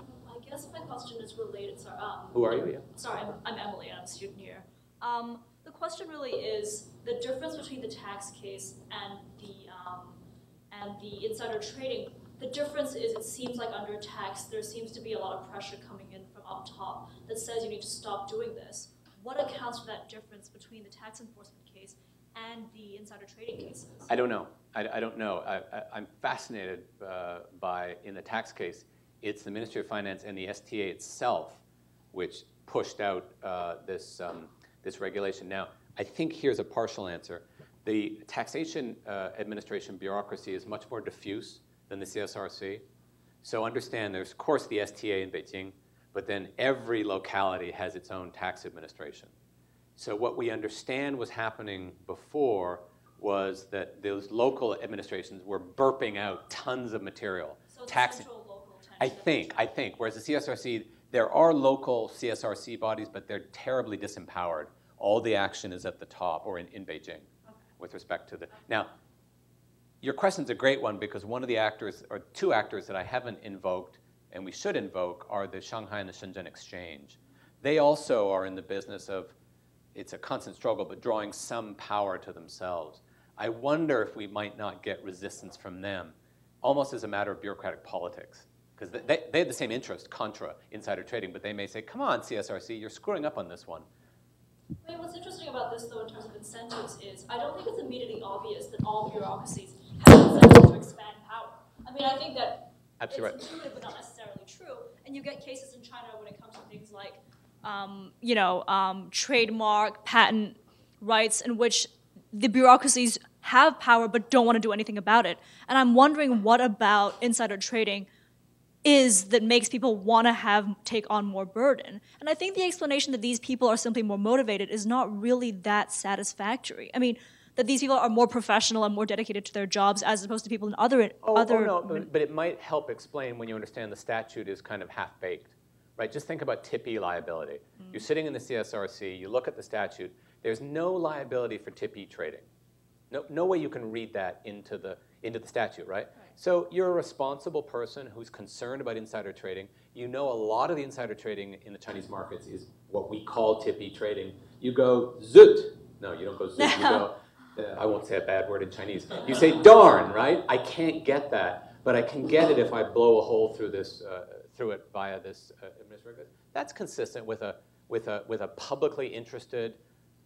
I guess my question is related, sorry, um, Who are you? Yeah. sorry, I'm, I'm Emily, and I'm a student here. Um, the question really is the difference between the tax case and the, and the insider trading. The difference is it seems like under tax, there seems to be a lot of pressure coming in from up top that says you need to stop doing this. What accounts for that difference between the tax enforcement case and the insider trading cases? I don't know. I, I don't know. I, I'm fascinated uh, by, in the tax case, it's the Ministry of Finance and the STA itself which pushed out uh, this, um, this regulation. Now, I think here's a partial answer. The taxation uh, administration bureaucracy is much more diffuse than the CSRC. So understand there's, of course, the STA in Beijing, but then every locality has its own tax administration. So what we understand was happening before was that those local administrations were burping out tons of material. So it's tax- central local. I think, I think. Whereas the CSRC, there are local CSRC bodies, but they're terribly disempowered. All the action is at the top or in, in Beijing with respect to the. Now, your question's a great one because one of the actors, or two actors that I haven't invoked and we should invoke, are the Shanghai and the Shenzhen Exchange. They also are in the business of, it's a constant struggle, but drawing some power to themselves. I wonder if we might not get resistance from them, almost as a matter of bureaucratic politics. Because they, they have the same interest, contra insider trading, but they may say, come on, CSRC, you're screwing up on this one. I mean, what's interesting about this, though, in terms of incentives, is I don't think it's immediately obvious that all bureaucracies have incentives to expand power. I mean, I think that Absolutely it's right. intuitive but not necessarily true. And you get cases in China when it comes to things like, um, you know, um, trademark, patent rights, in which the bureaucracies have power but don't want to do anything about it. And I'm wondering what about insider trading is that makes people want to have take on more burden. And I think the explanation that these people are simply more motivated is not really that satisfactory. I mean, that these people are more professional and more dedicated to their jobs as opposed to people in other Oh, oh other oh no, but, it might help explain when you understand the statute is kind of half baked, right? Just think about tippee liability. Mm. You're sitting in the CSRC, you look at the statute, there's no liability for tippee trading. No, no way you can read that into the, into the statute, right? So you're a responsible person who's concerned about insider trading. You know a lot of the insider trading in the Chinese markets is what we call tippee trading. You go zoot. No, you don't go zoot. You go, uh, I won't say a bad word in Chinese. You say darn, right? I can't get that, but I can get it if I blow a hole through this, uh, through it via this uh, administrative. That's consistent with a, with a, with a publicly interested,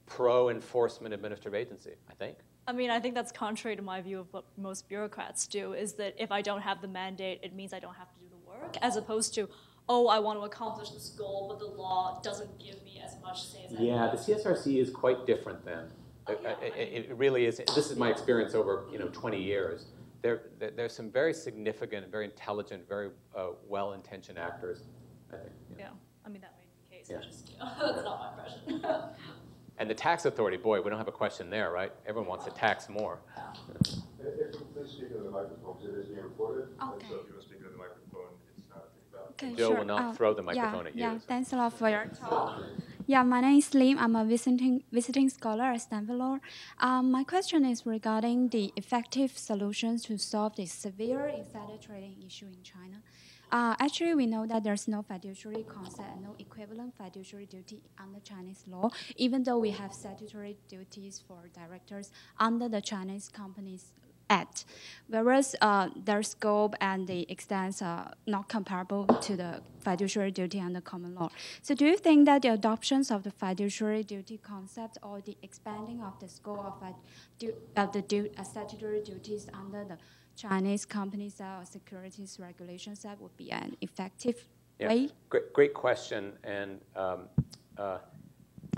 pro-enforcement administrative agency. I think. I mean, I think that's contrary to my view of what most bureaucrats do is that if I don't have the mandate, it means I don't have to do the work, as opposed to, oh, I want to accomplish this goal, but the law doesn't give me as much say as I Yeah, the CSRC is quite different then. Oh, It- yeah. It, it really is. This is my experience over you know 20 years. there, there, there's some very significant, very intelligent, very uh, well-intentioned actors. I think, know. Yeah, I mean, that may be the case, Yeah. just, you know, that's not my impression. And the tax authority, boy, we don't have a question there, right? Everyone wants to tax more. If you please speak into the microphone, because it is being recorded. Okay. So if you don't speak into the microphone, it's not picked up. Okay, Joe sure. will not Uh, throw the yeah, microphone at you, Yeah, thanks a lot for your talk. Yeah, my name is Lim. I'm a visiting visiting scholar at Stanford Law. Um, my question is regarding the effective solutions to solve the severe insider trading issue in China. Uh, actually, we know that there's no fiduciary concept and no equivalent fiduciary duty under Chinese law, even though we have statutory duties for directors under the Chinese Companies Act, whereas uh, their scope and the extent are not comparable to the fiduciary duty under common law. So, do you think that the adoptions of the fiduciary duty concept or the expanding of the scope of, fid- du- of the du- uh, statutory duties under the Chinese Companies or Securities Regulations Act would be an effective Yeah, way? Great, great question. And um, uh,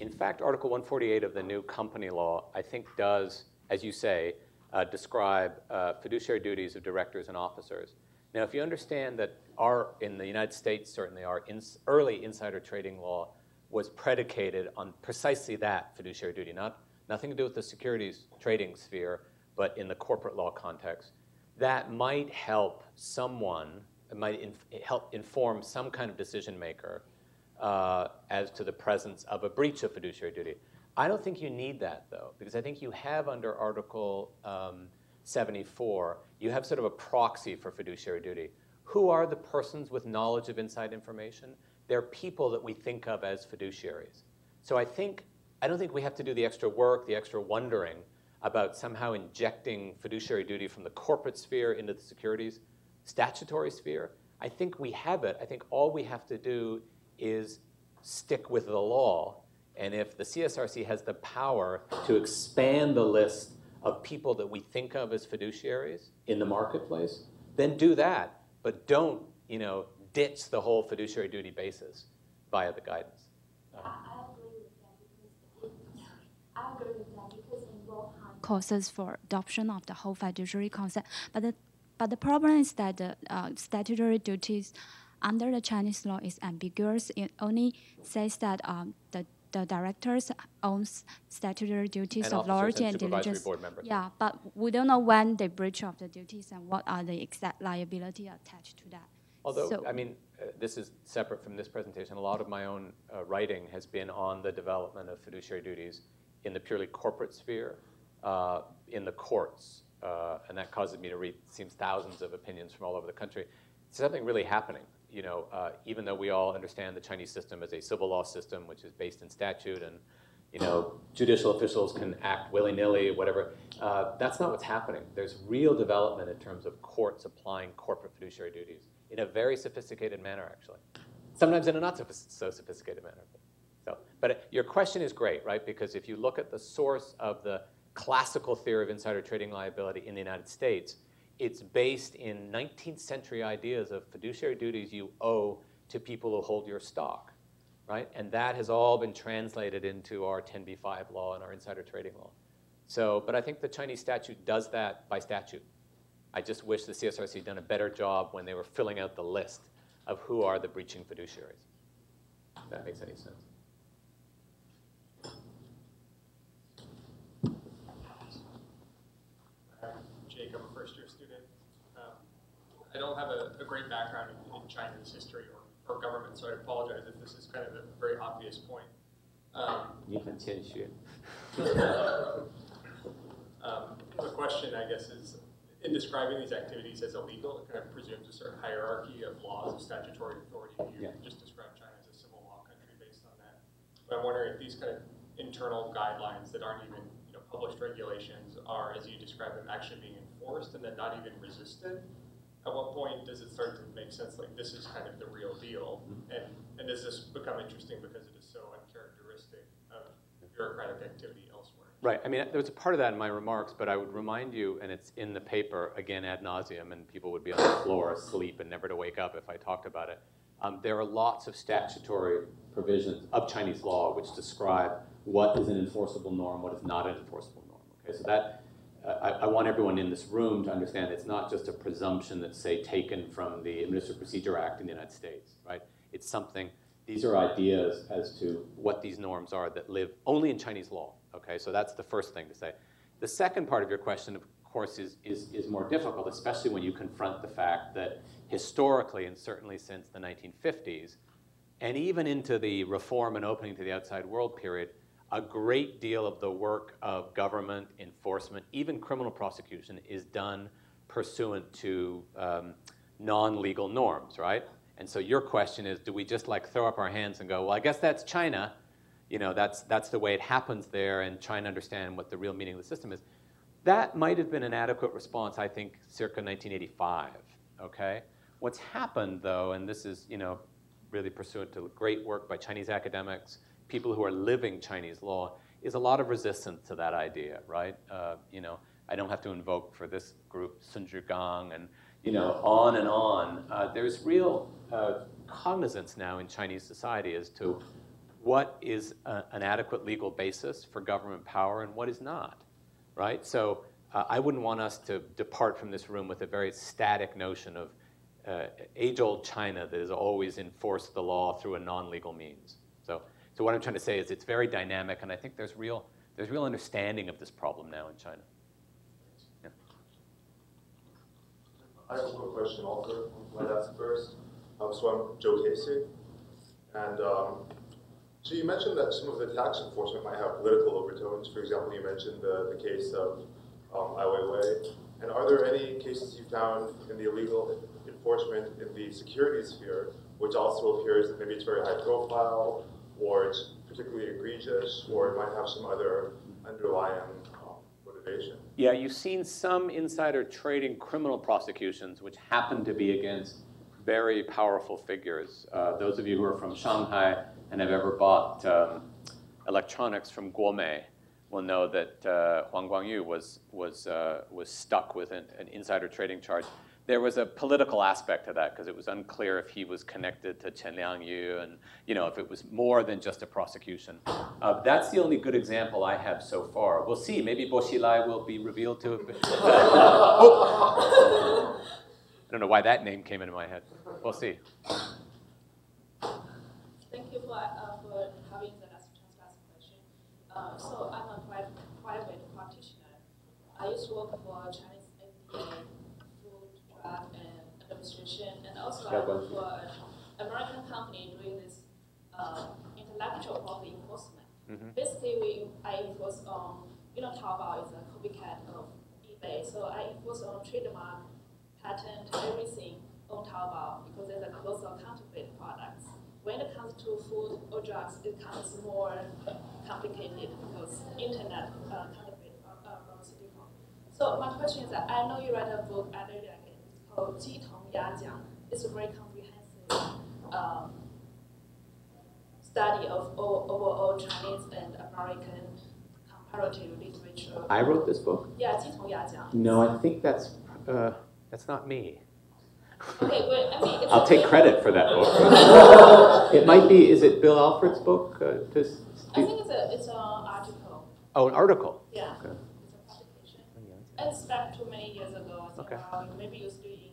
in fact, Article 148 of the new company law, I think, does, as you say, uh, describe uh, fiduciary duties of directors and officers. Now, if you understand that our, in the United States, certainly our ins- early insider trading law was predicated on precisely that fiduciary duty, not nothing to do with the securities trading sphere, but in the corporate law context, that might help someone, it might inf- help inform some kind of decision maker uh, as to the presence of a breach of fiduciary duty. I don't think you need that, though, because I think you have under Article um, 74, you have sort of a proxy for fiduciary duty. Who are the persons with knowledge of inside information? They're people that we think of as fiduciaries. So I think, I don't think we have to do the extra work, the extra wondering about somehow injecting fiduciary duty from the corporate sphere into the securities statutory sphere. I think we have it. I think all we have to do is stick with the law. And if the CSRC has the power to expand the list of people that we think of as fiduciaries in the marketplace, then do that. But don't, you know, ditch the whole fiduciary duty basis via the guidance. I agree with that I agree with that because in both causes for adoption of the whole fiduciary concept. But the but the problem is that the uh, statutory duties under the Chinese law is ambiguous. It only says that um, the the directors owns statutory duties And of loyalty and and diligence. Yeah, but we don't know when they breach of the duties and what are the exact liability attached to that. Although, So- I mean, uh, this is separate from this presentation. A lot of my own uh, writing has been on the development of fiduciary duties in the purely corporate sphere, uh, in the courts, uh, and that causes me to read, seems, thousands of opinions from all over the country. Something really happening. You know, uh, even though we all understand the Chinese system as a civil law system, which is based in statute, and you know, judicial officials can act willy-nilly, whatever. Uh, that's not what's happening. There's real development in terms of courts applying corporate fiduciary duties in a very sophisticated manner, actually. Sometimes in a not so, so sophisticated manner. But, so, but your question is great, right? Because if you look at the source of the classical theory of insider trading liability in the United States, it's based in 19th century ideas of fiduciary duties you owe to people who hold your stock, right? And that has all been translated into our 10b5 law and our insider trading law. So, but I think the Chinese statute does that by statute. I just wish the CSRC had done a better job when they were filling out the list of who are the breaching fiduciaries. If that makes any sense. Jake, I'm a first year student. Um, I don't have a, a great background in, in Chinese history or, or, government, so I apologize if this is kind of a very obvious point. Um, um, the question, I guess, is in describing these activities as illegal, it kind of presumes a certain hierarchy of laws of statutory authority. You yeah. just described China as a civil law country based on that. But I'm wondering if these kind of internal guidelines that aren't even you know, published regulations are, as you describe them, actually being enforced and then not even resisted at what point does it start to make sense like this is kind of the real deal? And, and does this become interesting because it is so uncharacteristic of bureaucratic activity elsewhere? Right. I mean, there was a part of that in my remarks, but I would remind you, and it's in the paper again ad nauseum, and people would be on the floor asleep and never to wake up if I talked about it. Um, there are lots of statutory provisions of Chinese law which describe what is an enforceable norm, what is not an enforceable norm. Okay, so that I, I, want everyone in this room to understand it's not just a presumption that's, say, taken from the Administrative Procedure Act in the United States, right? It's something, these are ideas as to what these norms are that live only in Chinese law, okay? So that's the first thing to say. The second part of your question, of course, is, is, is more difficult, especially when you confront the fact that historically, and certainly since the 1950s, and even into the reform and opening to the outside world period, a great deal of the work of government enforcement, even criminal prosecution, is done pursuant to um, non-legal norms, right? And so your question is, do we just like throw up our hands and go, well, I guess that's China. You know, that's, that's the way it happens there and try and understand what the real meaning of the system is. That might have been an adequate response, I think, circa 1985, okay? What's happened, though, and this is, you know, really pursuant to great work by Chinese academics, people who are living Chinese law, is a lot of resistance to that idea, right? Uh, you know, I don't have to invoke for this group Sun Zhigang and, you know, on and on. Uh, there's real uh, cognizance now in Chinese society as to what is a, an adequate legal basis for government power and what is not, right? So uh, I wouldn't want us to depart from this room with a very static notion of uh, age-old China that has always enforced the law through a non-legal means. So, so what I'm trying to say is it's very dynamic, and I think there's real, there's real understanding of this problem now in China. Yeah. I have a question also. Might ask first. Um, so I'm Joe Casey, and um, so you mentioned that some of the tax enforcement might have political overtones. For example, you mentioned the, the case of um, Ai Weiwei. And are there any cases you found in the illegal enforcement in the security sphere, which also appears that maybe it's very high profile, or it's particularly egregious, or it might have some other underlying um, motivation? Yeah, you've seen some insider trading criminal prosecutions, which happen to be against very powerful figures. Uh, those of you who are from Shanghai and have ever bought um, electronics from Guomei will know that uh, Huang Guangyu was, was, uh, was stuck with an, an, insider trading charge. There was a political aspect to that because it was unclear if he was connected to Chen Liangyu and you know if it was more than just a prosecution. Uh, that's the only good example I have so far. We'll see. Maybe Bo Xilai will be revealed to have been. oh. I don't know why that name came into my head. We'll see. Thank you for, uh, for having the last chance to ask a question. Uh, so I'm a private, private practitioner. I used to work for Chinese FDA, Food, Drug, and Administration, and also I work for an American company doing this uh, intellectual property enforcement. Mm -hmm. Basically, we I enforce on, you know, Taobao is a copycat of eBay, so I enforce on trademark patent everything on Taobao because there's a close of counterfeit products. When it comes to food or drugs, it becomes more complicated because internet uh, counterfeit uh, pharmaceutical. So my question is that I know you write a book other than it's called 鸡同鸭讲. it's a very comprehensive um, study of all, overall Chinese and American comparative literature. I wrote this book. Yeah, No, I think that's uh, that's not me. Okay, well, I mean, I'll take credit for that book. it might be. Is it Bill Alford's book? Uh, I think it's a it's an article. Oh, an article. Yeah. Okay. It's a publication. It's back to many years ago. I think okay. maybe you're still in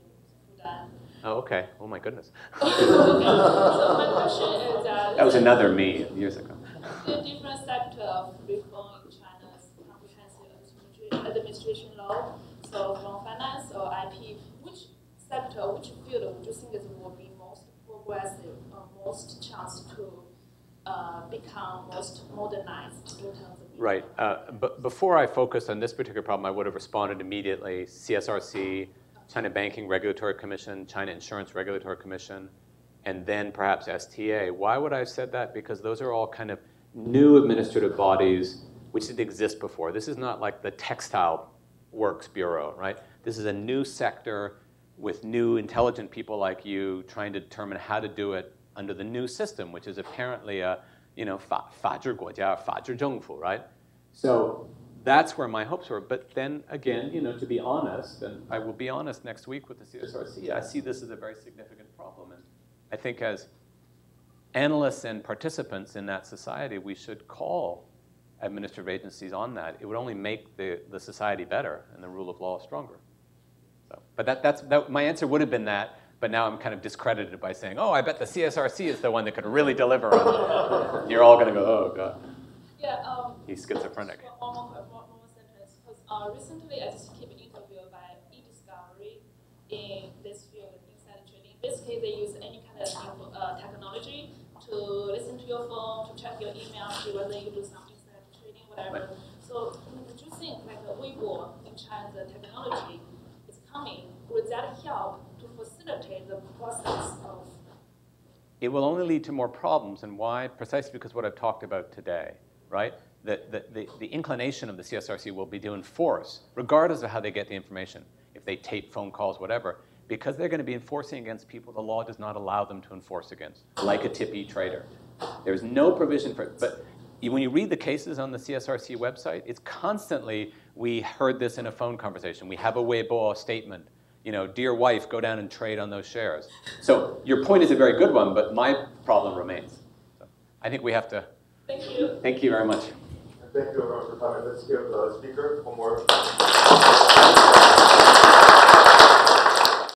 Sudan. Oh, okay. Oh my goodness. So my question is that. That was another me years ago. The different sector of reform in China's comprehensive administration law so from finance or IP, which sector, which field would you think is will be most progressive, or most chance to uh, become most modernized in terms of Right. Uh, but before I focus on this particular problem, I would have responded immediately. CSRC, China Banking Regulatory Commission, China Insurance Regulatory Commission, and then perhaps STA. Why would I have said that? Because those are all kind of new administrative bodies which didn't exist before. This is not like the textile Works Bureau, right? This is a new sector with new intelligent people like you trying to determine how to do it under the new system, which is apparently a, you know, 法法治国家,法治政府, right? So that's where my hopes were. But then again, you know, to be honest, and I will be honest next week with the CSRC, I see this as a very significant problem. And I think as analysts and participants in that society, we should call administrative agencies on that, it would only make the, the society better and the rule of law stronger. So, but that, that's, that, my answer would have been that, but now I'm kind of discredited by saying, oh, I bet the CSRC is the one that could really deliver on it. You're all going to go, oh, God. Yeah, um, He's schizophrenic. One more, one more, sentence, because uh, recently I just came an interview by e-discovery in this field, insider trading. Basically, they use any kind of uh, technology to listen to your phone, to check your email, see whether you do some insider trading, whatever. So, do you think like a Weibo in China, the technology is coming? Would that help to facilitate the process of It will only lead to more problems, and why? Precisely because what I've talked about today, right? The, the, the, the inclination of the CSRC will be to enforce, regardless of how they get the information, if they tape phone calls, whatever, because they're going to be enforcing against people the law does not allow them to enforce against, like a tippee trader. There's no provision for it. But when you read the cases on the CSRC website, it's constantly, we heard this in a phone conversation, we have a Weibo statement, you know, dear wife, go down and trade on those shares. So your point is a very good one, but my problem remains. So I think we have to, Thank you. thank you very much. Thank you everyone for coming. Let's give the speaker one more.